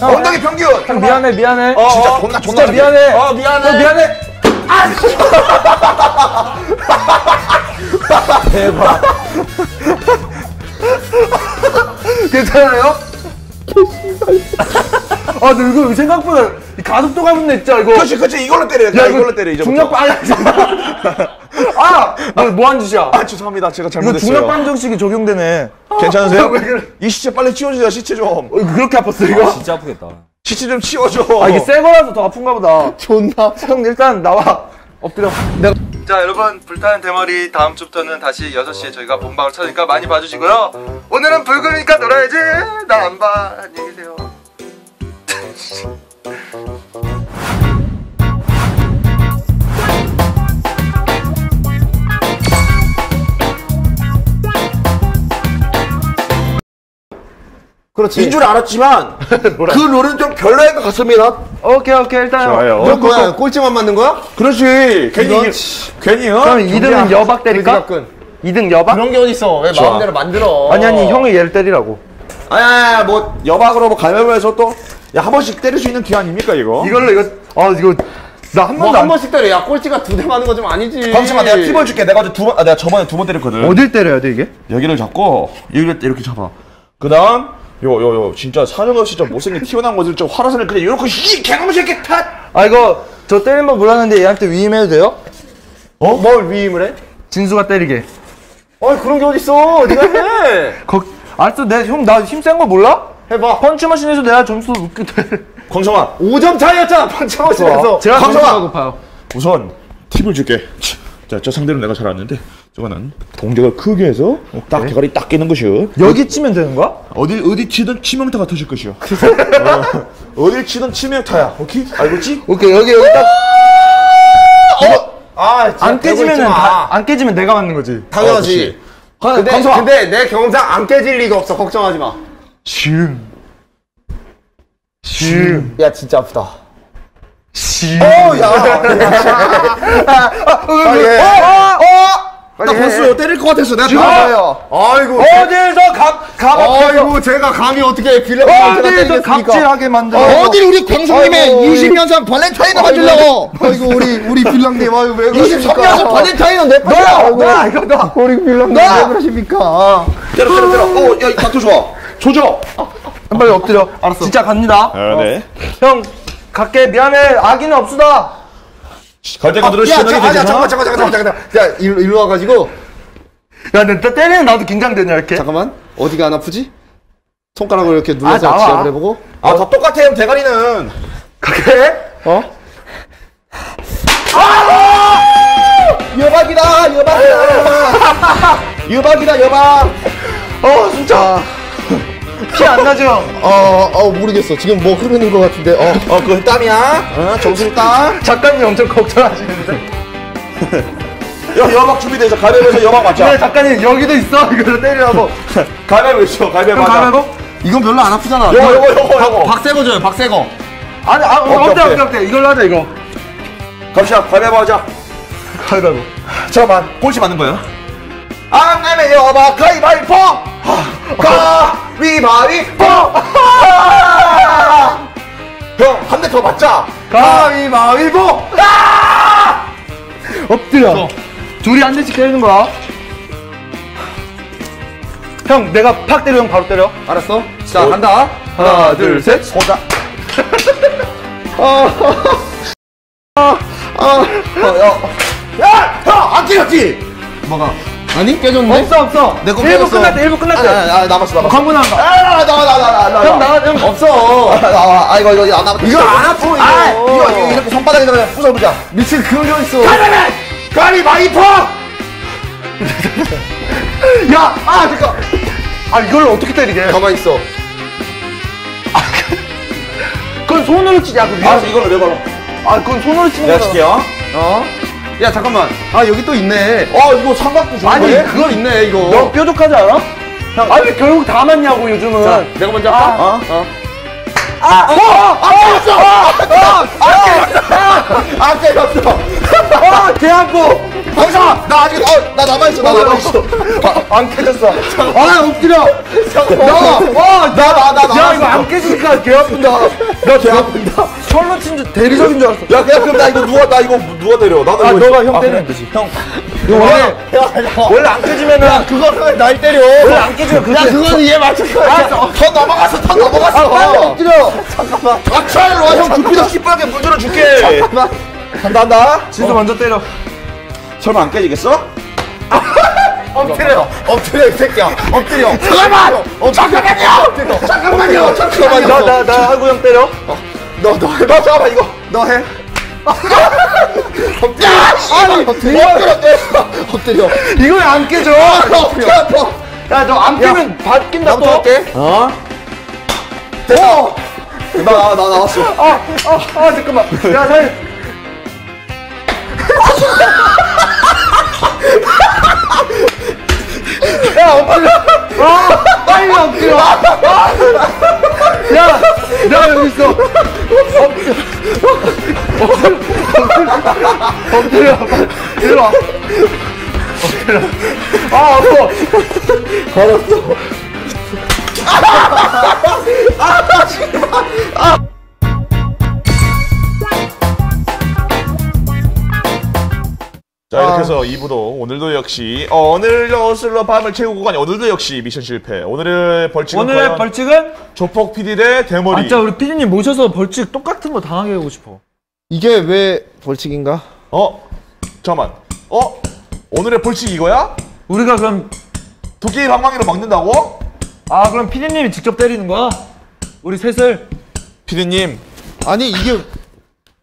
엉덩이 평균. 형 미안해, 미안해. 어, 진짜 어, 존나 진짜 존나 미안해. 어, 미안해. 형 미안해. 대박. 괜찮아요? 아, 너 이거 생각보다 이 가속도 가면 진짜 이거. 그렇지 그렇지 이걸로 때려. 야 이걸로 때려 이제부터. 중력 반 아, 뭐, 뭐한 짓이야? 아 죄송합니다 제가 이거 잘못했어요. 중력 반정식이 적용되네. 괜찮으세요? 왜 그래? 이 시체 빨리 치워주세요 시체 좀. 어, 그렇게 아팠어 이거? 진짜 아프겠다. 시체 좀 치워줘. 아 이게 새 거라서 더 아픈가 보다. 존나. 형 일단 나와. 엎드려. 내가 자 여러분 불타는 대머리 다음 주부터는 다시 6시에 저희가 본방을 찾으니까 많이 봐주시고요 오늘은 불금이니까 놀아야지 나 안봐 안녕히 계세요 그렇지. 인 줄 알았지만 그 룰은 좀 별로인 것 같습니다. 오케이 오케이 일단 좋아요. 너 뭐야, 꼴찌만 맞는 거야? 그렇지. 괜히 이건 괜히 어? 그럼 2등은 여박 때릴까? 그지가끈. 2등 여박? 그런 게 어딨어. 왜 좋아. 마음대로 만들어. 아니 아니 형이 얘를 때리라고. 아야 뭐 여박으로 뭐 가위바위보 해서 또 야 한 번씩 때릴 수 있는 기회 아닙니까 이거? 이걸로 이거 아 이거 나한뭐 번도 한안 번씩 때려. 야, 꼴찌가 두 대 맞는 거좀 아니지. 잠시만 내가 팁을 줄게. 내가 어제 두 번, 아, 내가 저번에 두 번 때렸거든. 어딜 때려야 돼 이게? 여기를 잡고 여기를 이렇게 잡아. 그다음 요 요 요 진짜 사정없이 좀 못생긴 튀어나온 것들 좀 화라산을 그냥 이렇게 이 개놈 새끼 탓. 아 이거 저 때리는 법 몰랐는데 얘한테 위임해도 돼요? 어? 뭘 위임을 해? 진수가 때리게. 어, 그런 게 어딨어. 네가 해. 거, 알았어 내 형 나 힘 센 거 몰라? 해봐. 펀치머신에서 내가 점수 높게 돼. 광성아 5점 차이였잖아. 펀치머신에서. 제가 광성아! 점수가 높아요. 우선 팁을 줄게. 자, 저 상대는 내가 잘 아는데 저거는 동작을 크게 해서 딱 대가리 딱 끼는 것이요. 여기 치면 되는 거야? 어디 어디 치든 치명타가 터질 것이요. 어, 어딜 치든 치명타야. 오케이? 알겠지? 오케이 여기 여기 딱. 아, 진짜 안 대고 있지 깨지면은 마. 다, 안 깨지면 내가 맞는 거지. 당연하지. 근데, 광성아. 근데 내 경험상 안 깨질 리가 없어. 걱정하지 마. 슝. 슝. 야, 진짜 아프다. 슝. 어, 야. 아, 예. 어, 어. 나 벌써 때릴 것 같았어. 내가 다 봐요. 아이고. 어디서 갑, 갑, 아이고, 제가 감히 어떻게 빌려 어디서 갑질하게 만들어. 어디 우리 아이고, 우리- 20년산 발렌타인을 아이고, 아이고, 우리, 우리 빌랑님, 아이고, 왜 그러십니까? 23년산 발렌타인은 내 거야. 너야. 너야, 이거 너. 우리 빌랑님, 나! 왜 그러십니까? 때려 때려 때려. 어, 야, 각도 좋아. 조져. 한 발에 엎드려. 알았어. 진짜 갑니다. 아, 네. 형, 갈게. 미안해. 악의는 없수다. 갈 때가 들어 야, 시원하게 자, 아니야, 되잖아. 잠깐만, 잠깐만, 잠깐만, 잠깐만. 야, 일로, 일로 와가지고. 야, 내 때리는 나도 긴장되냐, 이렇게. 잠깐만. 어디가 안 아프지? 손가락으로 이렇게 눌러서 아, 나와. 지압을 해보고. 아, 다 똑같아, 형, 대가리는. 갈게. 어? 여박이다, 여박이다. 여박이다, 여박. 어, 진짜. 피 안 나죠? 어, 어, 모르겠어. 지금 뭐 흐르는 것 같은데. 어. 어, 그건 땀이야. 어, 정수리 땀. 작가님 엄청 걱정하시는데. 여, 여박 준비돼서 가위바위보에서 그래, 맞자. 작가님, 여기도 있어. 이걸로 때리라고. 가위바위보 있어, 가위바위보 형, 맞아. 가위바위보? 이건 별로 안 아프잖아. 요거, 요거, 요거, 요거. 박세고 줘요, 박세고. 아니, 아, 오케이, 어때, 오케이. 어때, 어때. 이걸로 하자, 이거. 갑시다, 가위바위보 하자. 가위바위보. 잠깐만, 꼴찌 맞는 거야? 앙남의 여박 가위바위보! 가위바위보! 형, 한 대 더 맞자! 가위바위보! 엎드려. 둘이 한 대씩 때리는 거야. 형, 내가 팍 때려, 형 바로 때려. 알았어? 자, 간다. 하나, 둘, 셋. 소자. 어, 야. 야! 형! 안 때렸지? 뭐가? 아니 깨졌는데? 없어 없어. 내거 깨졌어. 끝났대. 일부 끝났대. 아, 아, 아, 남았어 남았어. 광고 나온 거. 아, 나와 나와 나와 나와. 형 나와 형. 없어. 아, 나와. 아 이거 이거 안 남았다. 이거 안 아파, 이거. 아, 이거 이거 이렇게 손바닥에다 그냥 부숴보자. 미친 그거 있어. 가라맨 가리바이퍼. 야, 아 잠깐. 아 이걸 어떻게 때리게? 가만 있어. 그건 손으로 치자. 그아 이걸로 내가. 아 그건 손으로 치는 내가 거야. 칠게요. 어? 야 잠깐만. 아 여기 또 있네. 어 이거 삼각도 좋은 아니, 거네? 그거 있네 이거. 너 뾰족하지 않아? 형. 아니 결국 다 맞냐고 요즘은. 자, 내가 먼저 할까? 아, 어? 아, 어, 아, 깨졌어! 아, 아, 깨졌어! 아, 개 아파! 방사! 나 아직, 어, 나 남아있어, 나 남아있어. 안 깨졌어. 아, 엎드려! 나와! 와, 나, 나, 나, 나. 야 이거 안 깨지니까 개 아픈다. 나개 아픈다. 철로 친줄 대리석인 줄 알았어. 야, 그냥 그럼 나 이거 누가 나 이거 누가 때려? 나도 아 너가. 형 아, 때리면. 되지. 형. 원래, 원래 안 깨지면은 야, 그거를 왜날 때려? 원래 안 깨지면 그렇게. 야, 그거는 얘 맞출 거야. 아, 턴 넘어갔어, 턴 넘어갔어. 아, 빨리 엎드려. 잠깐만. 아, 차이로 와, 형. 두피도 시뻘게 물 들어 줄게. 잠깐만. 간다, 간다. 진수 먼저 때려. 설마 안 깨지겠어? 엎드려. 엎드려, 이 새끼야. 엎드려. 잠깐만! 어, 잠깐만요! 엎드려. 잠깐만요! 잠깐만요. 나나나 하고 형 때려. 너, 너 해봐. 잠깐만, 이거. 너 해. 엎드려. 아니, 엎드려, 때려. 엎드려. 이거 왜안 깨져? 엎드려. 야 너 안 깨면 바뀐다 나부터 또. 할게. 어? 됐어. 나, 나, 나 나왔어. 아, 아, 아 잠깐만. 야 살. 야 엎드려. 아, 빨리 엎드려. 아, 야, 나 여기 있어. 엎드려. 엎드려. 빨리. 이리 와. 엎드려. 아, 아파. 걸었어. 아, 씨발. 아. 자 이렇게 해서 2부도 오늘도 역시 어, 오늘 여슬러 밤을 채우고 가니 오늘도 역시 미션 실패 오늘의 벌칙은 오늘의 과연 벌칙은 조폭 PD 대 대머리 아, 진짜 우리 피디님 모셔서 벌칙 똑같은 거 당하게 하고 싶어. 이게 왜 벌칙인가? 어? 잠깐만 어? 오늘의 벌칙 이거야? 우리가 그럼 도끼 방망이로 막는다고? 아 그럼 피디님이 직접 때리는 거야? 우리 셋을? 피디님. 아니 이게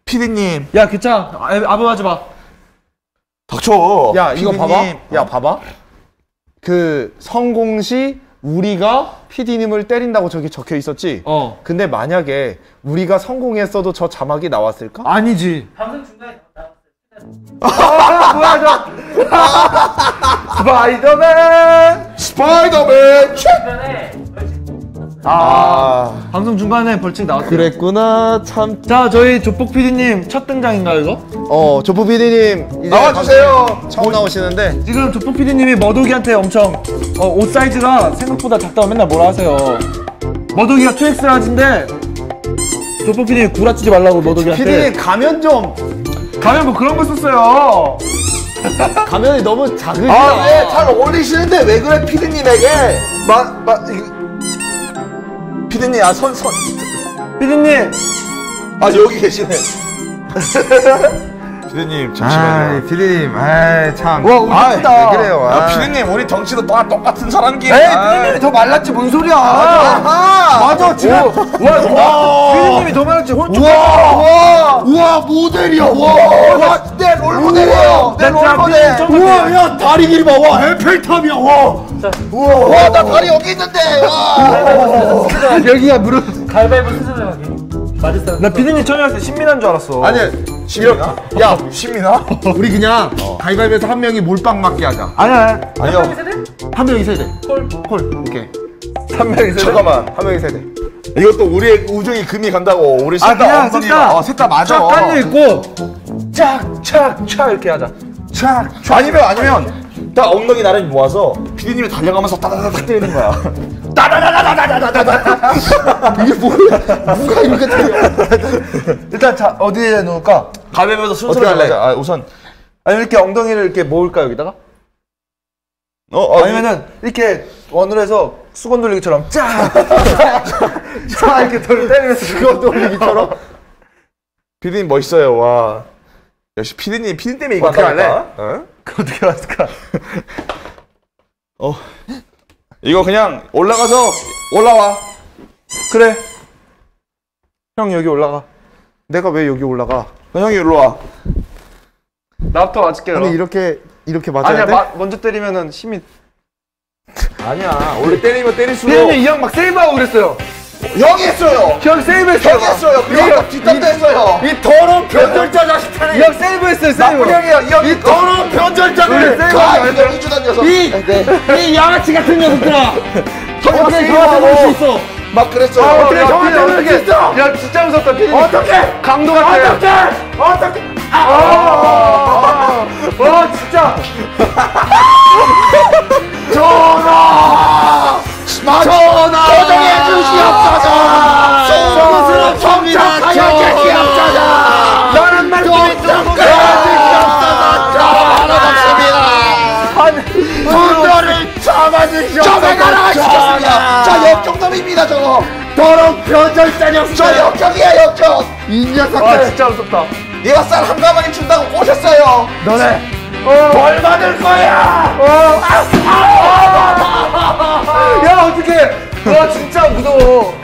피디님. 야 괜찮아. 아, 아부하지 마. 닥쳐. 야 이거 피디님. 봐봐. 야 봐봐. 그 성공 시 우리가 PD님을 때린다고 저기 적혀 있었지? 어. 근데 만약에 우리가 성공했어도 저 자막이 나왔을까? 아니지. 방송 중간에 아 뭐야 저 스파이더맨 스파이더맨 아, 방송 중간에 벌칙 나왔어요 그랬구나 참. 자 저희 조폭 PD님 첫 등장인가요 이거? 어 조프 PD님 나와주세요. 처음 나오시는데 지금 조폭 PD님이 머독이한테 엄청 어, 옷 사이즈가 생각보다 작다고 맨날 뭐라 하세요 머독이가 2X 라지인데 조폭 PD님 구라치지 말라고 머독이한테 PD님 가면 좀 가면 뭐 그런 거 썼어요 가면이 너무 작으시 아, 예, 잘 어울리시는데 왜 그래, 피디님에게? 마, 마, 이거. 피디님, 아, 선, 선. PD님 아, 여기 계시네. 피디님, 잠시만요. PD님 아이 참. 와, 우리 아, 이쁘다. 왜 그래요? 아, 아. 피디님, 우리 덩치도 다 똑같은 사람끼리. 에이 PD님이 더 말랐지 뭔 소리야? 아하! 맞아 지금. 와 PD님이 더 말랐지. 우와. 우와 우와 모델이야 와와 내 롤모델이야. 내나 롤모델. 우와 야 다리 길이 봐 와 에펠탑이야 와. 우와. 와 나 다리 여기 있는데. 와. 여기가 무릎. 가위바위보 스스로 하기 나 피디님 처음에 왔을 때 신민한 줄 알았어. 아니 이렇게 야 신민아? 우리 그냥 가위바위보에서 한 명이 몰빵 맞게 하자. 아니야. 아니요. 한 명이 세대? 콜. 콜. 오케이. 한 명이 잠깐만. 한 명이 세대. 이것도 우리의 우정이 금이 간다고. 우리 아 셋다 그냥 엉덩이. 셋다. 어, 셋다 맞아. 쫙 깔려 있고. 쫙 쫙 쫙 이렇게 하자. 촥, 촥. 아니면, 아니면. 딱 엉덩이 나란히 모아서 피디님이 달려가면서 따다다닥 때리는 거야. 이게 뭐야 누가 이렇게 때려 일단 자 어디에 놓을까 가위바위보에서 순서를 할래? 정하자. 아, 우선. 아니 이렇게 엉덩이를 이렇게 모을까 여기다가 어, 어, 아니면은 이렇게 원으로 해서 수건 돌리기처럼 쫙쫙 이렇게 돌 때리면서 그거 돌리기처럼 피디님 멋있어요. 와. 역시 피디님, 피디 때문에 이거 어떻게. 할래? 어? 어떻게 왔을까 어. 이거 그냥 올라가서 올라와. 그래. 형 여기 올라가. 내가 왜 여기 올라가? 형이 일로 와. 나부터 맞을게. 아니 이렇게 이렇게 맞아야 아니야, 돼? 마, 먼저 때리면은 힘이. 아니야. 원래 때리면 때릴수록. 피디님 이형 막 세이브하고 그랬어요. 형이 했어요. 형 세이브했어요. 형이 했어요. 그리고 아까 뒷담도 했어요. 이 더러운 변절자 자식들이. 형 세이브했어요. 세이브. 형이야. 이 더러운 변절자들. 그래, 세이브하고 가, 그랬어요. 이거 이주단 녀석. 이, 이 양아치 같은 녀석들아. 어떻게. 저한테 볼수 있어? 막 그랬어요. 아, 어떻게 피디, 볼수 있어? 야 진짜 무섭다 피디. 어떻게? 강도 같아. 어떻게? 어떻게? 아, 와 진짜. 전하! 전하! 조정해 주시옵소서! 송구스럽습니다, 정착하여 전하! 주시옵소서! 라는 말씀이 주시옵소서! 분노를 참아주시옵소서. 저배가라 시켰습니다! 저 역경놈입니다 저거! 더러운 변절자 녀석! 저 역경이야 역경! 이 녀석들! 와 진짜 무섭다. 얘가 쌀 한 가마니 준다고 꼬셨어요! 너네. 벌 받을 거야! 어. 야 어떡해. 와 진짜 무서워.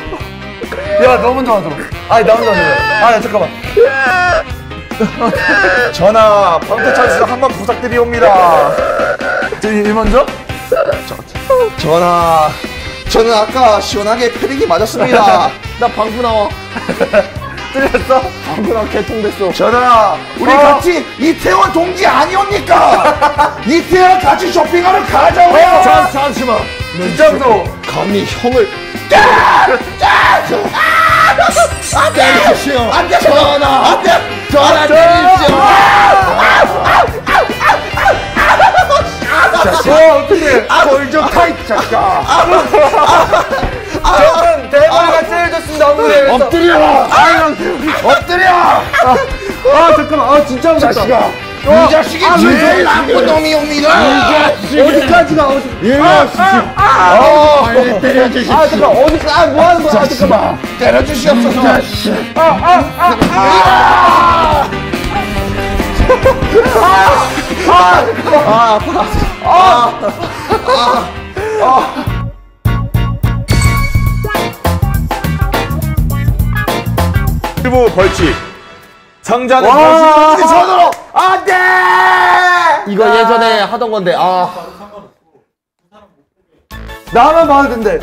야너 먼저 와줘. 아니 나 먼저 와줘. 아 잠깐만. 전하 방패 찬스 한 번 부탁드리옵니다. 저일 먼저? 전하 저는 아까 시원하게 패딩이 맞았습니다. 나 방구 나와. 틀렸어? 방구 나와 개통됐어. 전하 우리 어. 같이 이태원 동지 아니옵니까? 이태원 같이 쇼핑하러 가자고요. 잠 잠시만. 진짜 무서워. 감히 형을 안 때리십시오. 안 돼. 전하. 안 돼. 전하 때리십시오. 어 어떡해. 골좀 타이트 잠깐. 엎드려. 아이고. 엎드려. 아 잠깐만. 아 진짜 무섭다. 어. 이 자식이 아, 왜? 제일 나쁜 놈이옵니다. 어디까지 가 어디? 이것이. 아, 빨리 때려주십시오. 아 잠깐 어디 아 뭐 하는 거야? 아, 잠깐만. 때려주시옵소서. 아, 아, 아, 아. 아, 잠깐만. 아 아파. 아, 아. 일부 벌칙. 상자는 와. 벌칙 손으로 안 돼. 이거 예전에 하던 건데 아. 나만 봐도 된대.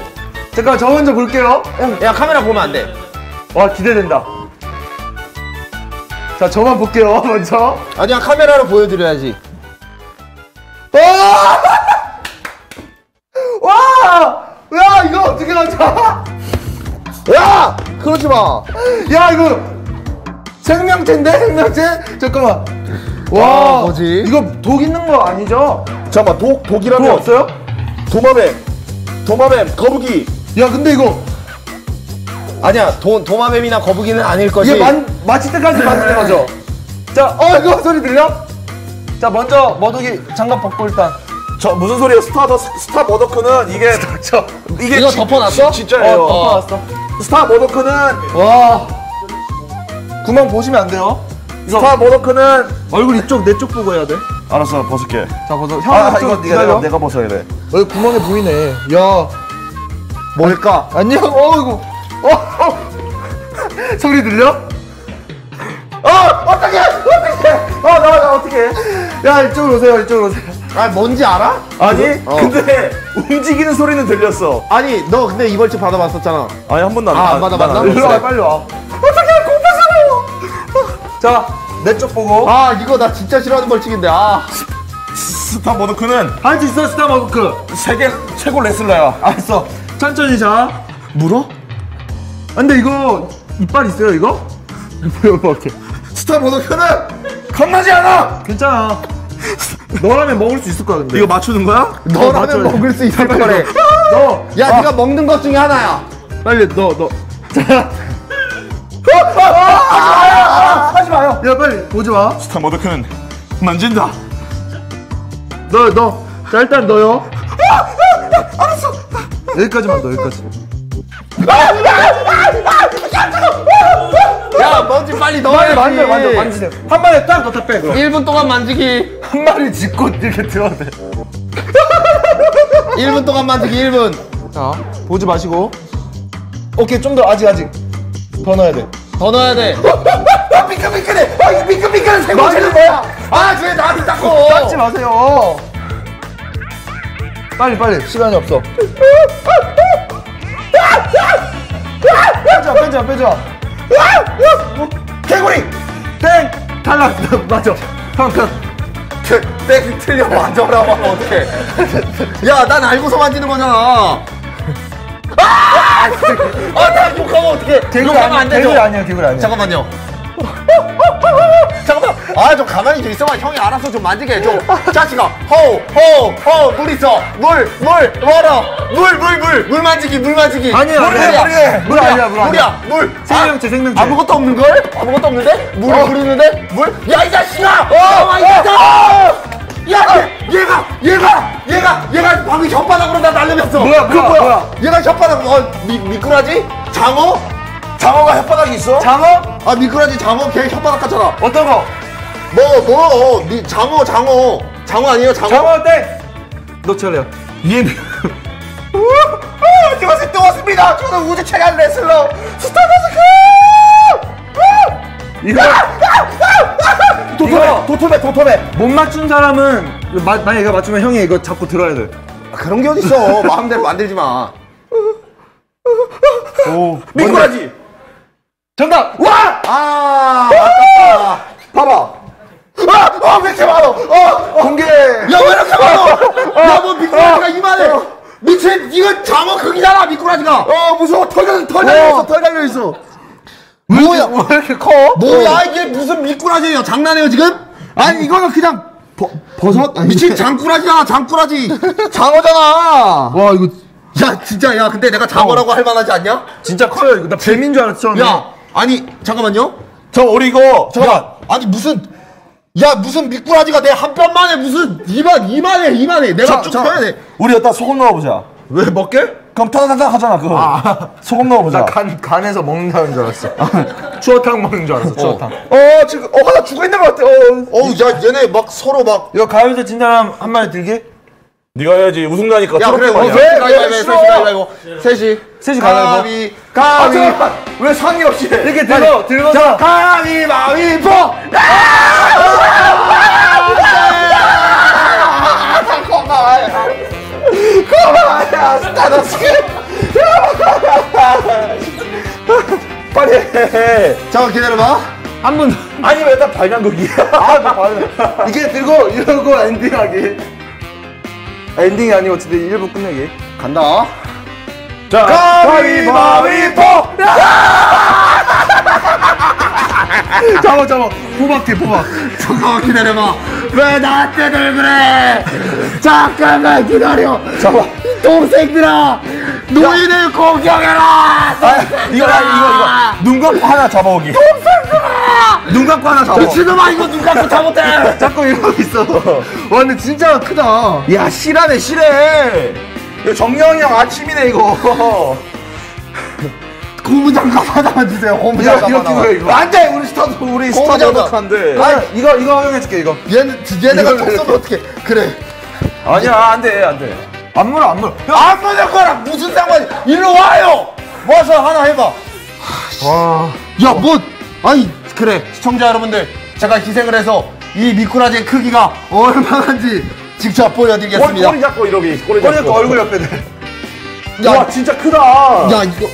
잠깐 저 먼저 볼게요. 야 카메라 보면 안 돼. 와 기대된다. 자 저만 볼게요 먼저. 아니야 카메라로 보여드려야지. 와! 와! 야 이거 어떻게 맞아? 야 그러지 마. 야 이거 생명체인데 생명체? 잠깐만. 와 아, 뭐지? 이거 독 있는 거 아니죠? 잠깐만 독 독이라면 독 없어요? 도마뱀 도마뱀 거북이. 야 근데 이거 아니야 도, 도마뱀이나 거북이는 아닐 거지. 이게 만 마칠 때까지 만드는 거죠? 자, 어 이거 소리 들려? 자 먼저 머독이 장갑 벗고 일단. 저 무슨 소리야 스타 더 스타 머더크는 이게 저 이게 이거 지- 덮어놨어? 지- 진짜예요. 어, 덮어놨어. 스타 머더크는 와. 구멍 보시면 안 돼요. 이거 스타 머더크는 얼굴 이쪽 내 쪽 보고 해야 돼. 알았어 벗을게. 자 벗어. 형아좀 이거 네가. 내가, 내가 벗어야 돼. 얼굴 구멍에 보이네. 야. 뭘까? 안녕. 어 이거. 어. 어. 소리 들려? 어 어떡해 어떡해. 어 나와 나 어떡해. 야 이쪽으로 오세요 이쪽으로 오세요. 아 뭔지 알아? 아니 어. 근데 움직이는 소리는 들렸어. 아니 너 근데 이 벌칙 받아봤었잖아. 아니 한 번도 안. 아, 안 받아봤나? 난 일로 와. 빨리 와. 어떡해 공포스러워. 자내 쪽 보고. 아 이거 나 진짜 싫어하는 벌칙인데 아. 스타 머더크는 할 수 있어 스타머크. 세계 최고 레슬러야. 알았어. 천천히 자. 물어? 아, 근데 이거 이빨 있어요 이거? 보여볼게. 스타 머더크는 겁나지 않아. 괜찮아. 너라면 먹을 수 있을 거야 근데. 이거 맞추는 거야? 너라면 맞춰야 돼. 먹을 수 있을 거래. 너. 야 아, 네가 먹는 것 중에 하나야. 빨리 너 너. 자. 아, 하지 마요. 야 빨리 보지 마. 스타 머더크는 만진다. 너 너. 자 일단 너요. 알았어. 여기까지만 너 여기까지. 야 먼지 빨리 넣어야지. 만져 만져 만지세요. 한 마리 딱 넣다 빼 그럼. 1분 동안 만지기. 한 마리 짚고 이렇게 들어야 돼. 1분 동안 만들기 1분. 자, 보지 마시고. 오케이, 좀 더 아직 아직. 더 넣어야 돼. 더 넣어야 돼. 아 미끌미끌해. 아 이 미끌미끌한 생고체는 뭐야? 아쟤 나한테 닦고. 닦지 마세요. 빨리 빨리 시간이 없어. 빼자 빼자 빼자. 개구리. 땡 탈락 맞아. 형 끝. 땡 틀려 맞아라고 하면 어떡해. 야, 난 알고서 만지는 거잖아. 아! 아, 나 욕하면 어떡해. 욕하면 아니야 안 되죠. 개구리 아니야 개구리 아니야. 잠깐만요. 잠깐만. 아, 좀 가만히 좀 있어봐. 형이 알아서 좀 만지게 해줘. 자식아. 호우, 호우, 호우. 물 있어. 물, 물, 멀어. 물, 물, 물. 물 만지기, 물 만지기. 아니야, 물이야. 물이야. 물 아니야, 물. 물이야, 물. 생명체, 아, 생명체. 아무것도 없는 걸? 아무것도 없는데? 물을 어. 부르는데? 물? 야, 이 자식아! 어, 어, 이 자식아! 야, 얘, 얘가, 얘가, 얘가, 얘가 방금 혓바닥으로 나 날려냈어. 뭐야, 그거 뭐야, 뭐야? 얘가 혓바닥, 어, 미, 미꾸라지? 장어? 장어가 혓바닥이 있어? 장어? 아, 미꾸라지 장어, 걔 혓바닥 같잖아. 어떤 거? 뭐, 뭐, 미, 장어, 장어. 장어 아니에요, 장어? 장어 땡. 너 차례야. 예. 이것이 또 왔습니다. 저는 우주 최강 레슬러 스타더스트. 이거 도토메, 도토메, 도토메. 못 맞춘 사람은 마, 만약 얘가 맞추면 형이 이거 잡고 들어야 돼. 아, 그런 게 어딨어. 마음대로 만들지 마. 오. 미꾸라지. 정답. 와! 아, 아깝다. 봐봐. 아, 아, 왜 이렇게 많어? 어, 공개. 야, 왜 이렇게 많어? 야, 뭐 미꾸라지가 이만해. 미친, 이거 장어 크기잖아, 미꾸라지가. 어, 무서워. 털, 달- 털 달려있어, 털 달려있어. 뭐야? 왜 이렇게 커? 뭐야, 이게 무슨 미꾸라지예요? 장난해요, 지금? 아니, 이거는 그냥 버, 버섯? 미친 장꾸라지야, 장꾸라지. 장어잖아. 와 이거 야, 진짜, 야, 근데 내가 장어라고 할 만하지 않냐? 진짜 커요. 이거 나 뱀인 줄 알았어 처음에. 야, 아니, 잠깐만요. 저 우리 이거 잠깐만. 야, 아니, 무슨, 야, 무슨 미꾸라지가 내 한 뼘만에 무슨 이만, 이만해, 이만해. 내가 자, 쭉 자, 펴야 돼. 우리 여기다 소금 넣어보자. 왜 먹게? 그럼 타다타다 하잖아 그거. 소금 넣어보자. 나 간 간에서 먹는다는 줄 알았어. 추어탕 먹는 줄 알았어. 추어탕. 어 지금 어 하나 죽어 있는 것 같아. 어. 어우, 야, 얘네 막 서로 막. 이거 가위에서 진 사람 한 마리 들게. 네가 해야지 우승자니까. 야, 그래, 어, 왜? 왜 셋이 싫어? 가위바위보. 셋이. 셋이 가위바위보. 가위, 아 가위. 잠깐만. 왜 상의 없이? 해? 이렇게 들어 들고서 가위바위보! 고마워요 스타더스키. 빨리 해. 잠깐 기다려봐. 한 분. 아니 왜 다 발광극이야? 아, 나 봐요. 이게 들고 이러고 엔딩하기. 엔딩이 아니고 어차피 1부 끝내기. 간다. 자 가위바위보. 잡아 잡아. 포박해 포박. 잠깐만 기다려봐. 왜 나한테들 그래? 잠깐만 기다려. 잡아. 이 동생들아, 노인을 공경해라. 아, 이거 나 이거 이거 눈 감고 하나 잡아오기. 눈 감고 하나 잡아. 미친놈아 이거 누가 또 잘못해? 자꾸 이러고 있어. 와 근데 진짜 크다. 야 실하네 실해. 정영이 형 아침이네 이거. 고무장갑 하나만 주세요. 고무장갑 이거 하나만. 이거. 안돼 우리 스타도 우리 스타도 고무장갑. 어떡한데? 아 이거 이거 허용해줄게 이거. 얘는 얘네가 톡 쏘면 어떡해? 그래. 아니야 안돼 안돼. 안 물어 안 물어. 안 보낼 거랑 무슨 상관이? 일로 와요. 와서 하나 해봐. 와. 야, 뭐, 아니, 그래. 시청자 여러분들, 제가 희생을 해서 이 미꾸라지의 크기가 얼마나인지 직접 보여드리겠습니다. 꼬리 잡고 이러기. 꼬리 잡고 잡고 얼굴 옆에 대. 야, 와 진짜 크다. 야, 이거.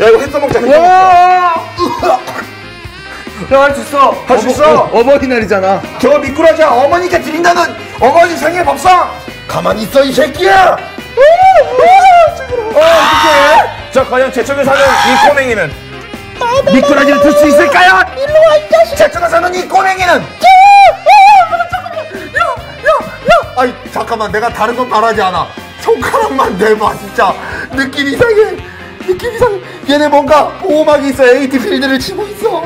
야 이거 햇서 먹자. 형할 수 있어. 할수 어버- 있어. 어, 어버이날이잖아. 저 미꾸라지야 어머니께 드린다는 어머니 생일 밥상. 가만히 있어, 이 새끼야! 어 어떡해? 자 과연 제천에 사는 이 꼬맹이는 미꾸라지를 들 수 있을까요? 일로 와, 이 자식! 제천에 사는 이 꼬맹이는 아이, 잠깐만, 내가 다른 건 바라지 않아. 손가락만 대봐, 진짜. 느낌 이상해. 느낌 이상해. 얘네 뭔가 보호막이 있어. 에이티 필드를 치고 있어.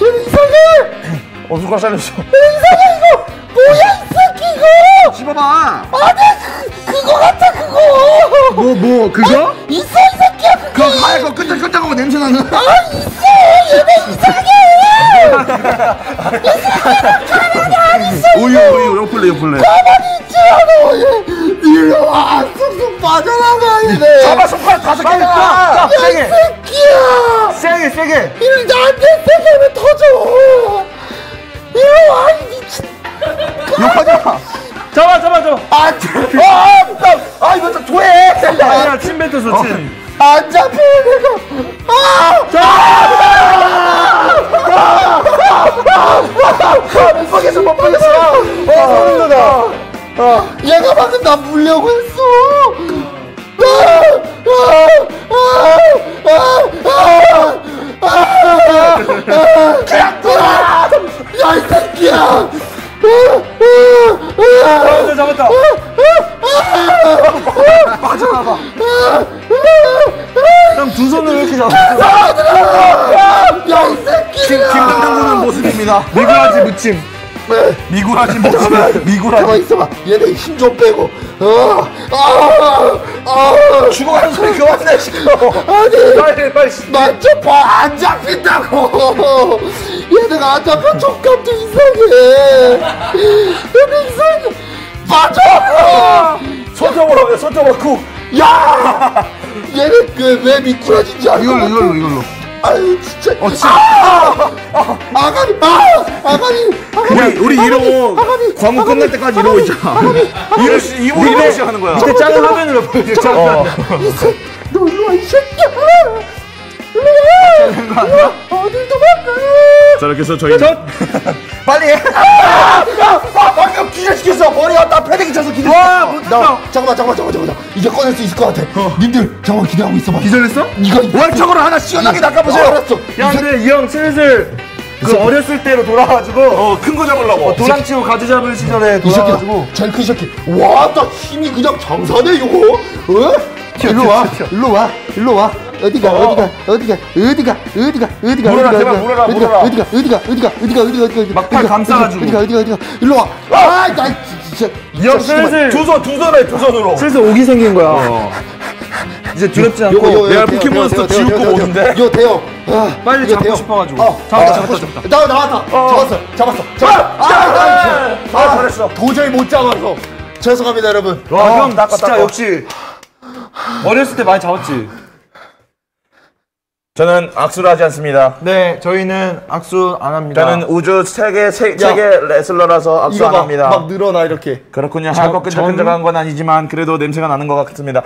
얘네 이상해! 어 누가 살렸어? 이상해, 이거! 뭐야, 이 새끼, 이거! 씹어봐. 아니, 그, 그거 같아, 그거! 뭐 뭐 그거? 있어, 이 새끼야, 그거! 그거 하얗고 끈적끈적하고 냄새 나는. 아, 있어! 얘네 이상해! 우유 우유 요플레 요플레. 가만히 있지 않아! 얘, 일로 와 쑥쑥 빠져나가야 돼 잡아 손가락 다섯 야, 이 세게. 새끼야 세게 세게 일 나한테 세게 하면 터져 와이 미친 욕하지 마 잡아 잡아 잡아 아, 아, 아, 아, 이거 좀 조해. 아니야 침 뱉어서 침안 잡혀, 내가. 아! 아! 못 보겠어, 못 보겠어. 아, 소름 돋아. 아, 얘가 방금 나 물려고 했어. 아, 아, 아, 아, 아, 아, 돌아! 새끼야! 잡았다 잡았다 빠져나가. 형두 손으로 이렇게 잡아 야, 이 새끼야! 김동장 보는 모습입니다 미꾸라지 무침 미구라지 모습 가만 미구라지 있어봐. 얘네 힘 좀 빼고. 어, 아, 아, 죽어가는 소리 그만해 시켜 아니, 빨리 빨리 만져봐 안 잡힌다고. 얘네가 안 잡혀 촉감도 이상해. 얘네 이상해. 빠져. 손톱으로 해 손톱으로 쿡 야, 얘네 그왜 미꾸라지인지 알고? 이걸로 이걸로 이걸로 아유 진짜. 어, 아, 아, 아가리, 아, 아가리. 우리 우리 이러고 광고 끝날 때까지 이러고 있잖아 이러 시 이거 이러 시 하는 거야 밑에 작은 화면으로 보여줘 작은 어. 화면 이 새끼, 너 일로 와, 이 새끼야. 일로 와. 일로 와. 어딜 도망가. 자 이렇게 해서 저희 빨리 해. 아, 야, 아, 방금 기절시켰어. 머리가 나 패대기 쳐서 기절. 와, 못 나 잠깐만, 잠깐만, 잠깐만, 잠깐만. 이제 꺼낼 수 있을 것 같아. 님들, 잠깐만 기대하고 있어봐. 기절했어? 이거 월척으로 하나 시원하게 낚아보세요. 어, 알았어. 야 근데 이 형 슬슬 그 어렸을 때로 돌아가지고 어 큰 거 잡으려고 어, 도랑치고 가지 잡을 시절에 이. 돌아가지고 제일 큰 새끼. 와, 나 힘이 그냥 장사네 이거. 어? 일로 와, 일로 와, 일로 와. 어디가, 어디가, 어디가, 어디가, 어디가, 어디가, 물어라, 제발 어디가, 물어라, 어디가, 물어라. 어디가, 어디가, 어디가, 어디가, 어디가, 어디가, 어디가, 막팔 어디가, 감싸가지고. 어디가, 어디가, 어디가, 일로 와. 아, 나 진짜. 이 형 슬슬 두 손 두 손에 두 손으로 슬슬 오기 생긴 거야 이제 두렵지 않고 요거, 요거, 내가 포켓몬스터 대요, 대요, 대요, 오는데? 이거 대요. 아, 빨리 이거 잡고 대요. 싶어가지고. 어, 잡았다, 잡았다, 싶- 나 나왔다. 잡았어, 잡았어, 잡았어. 아, 아, 아, 잘했어. 도저히 못 잡아서. 죄송합니다, 여러분. 와 아, 형 닦아, 진짜. 역시 어렸을 때 많이 잡았지 저는 악수를 하지 않습니다. 네 저희는 악수 안 합니다. 저는 우주 세계 세, 야. 세계 레슬러라서 악수 이거 안 막, 합니다. 막 늘어나 이렇게. 그렇군요. 저- 할거 끈적끈적한 건 아니지만 그래도 냄새가 나는 것 같습니다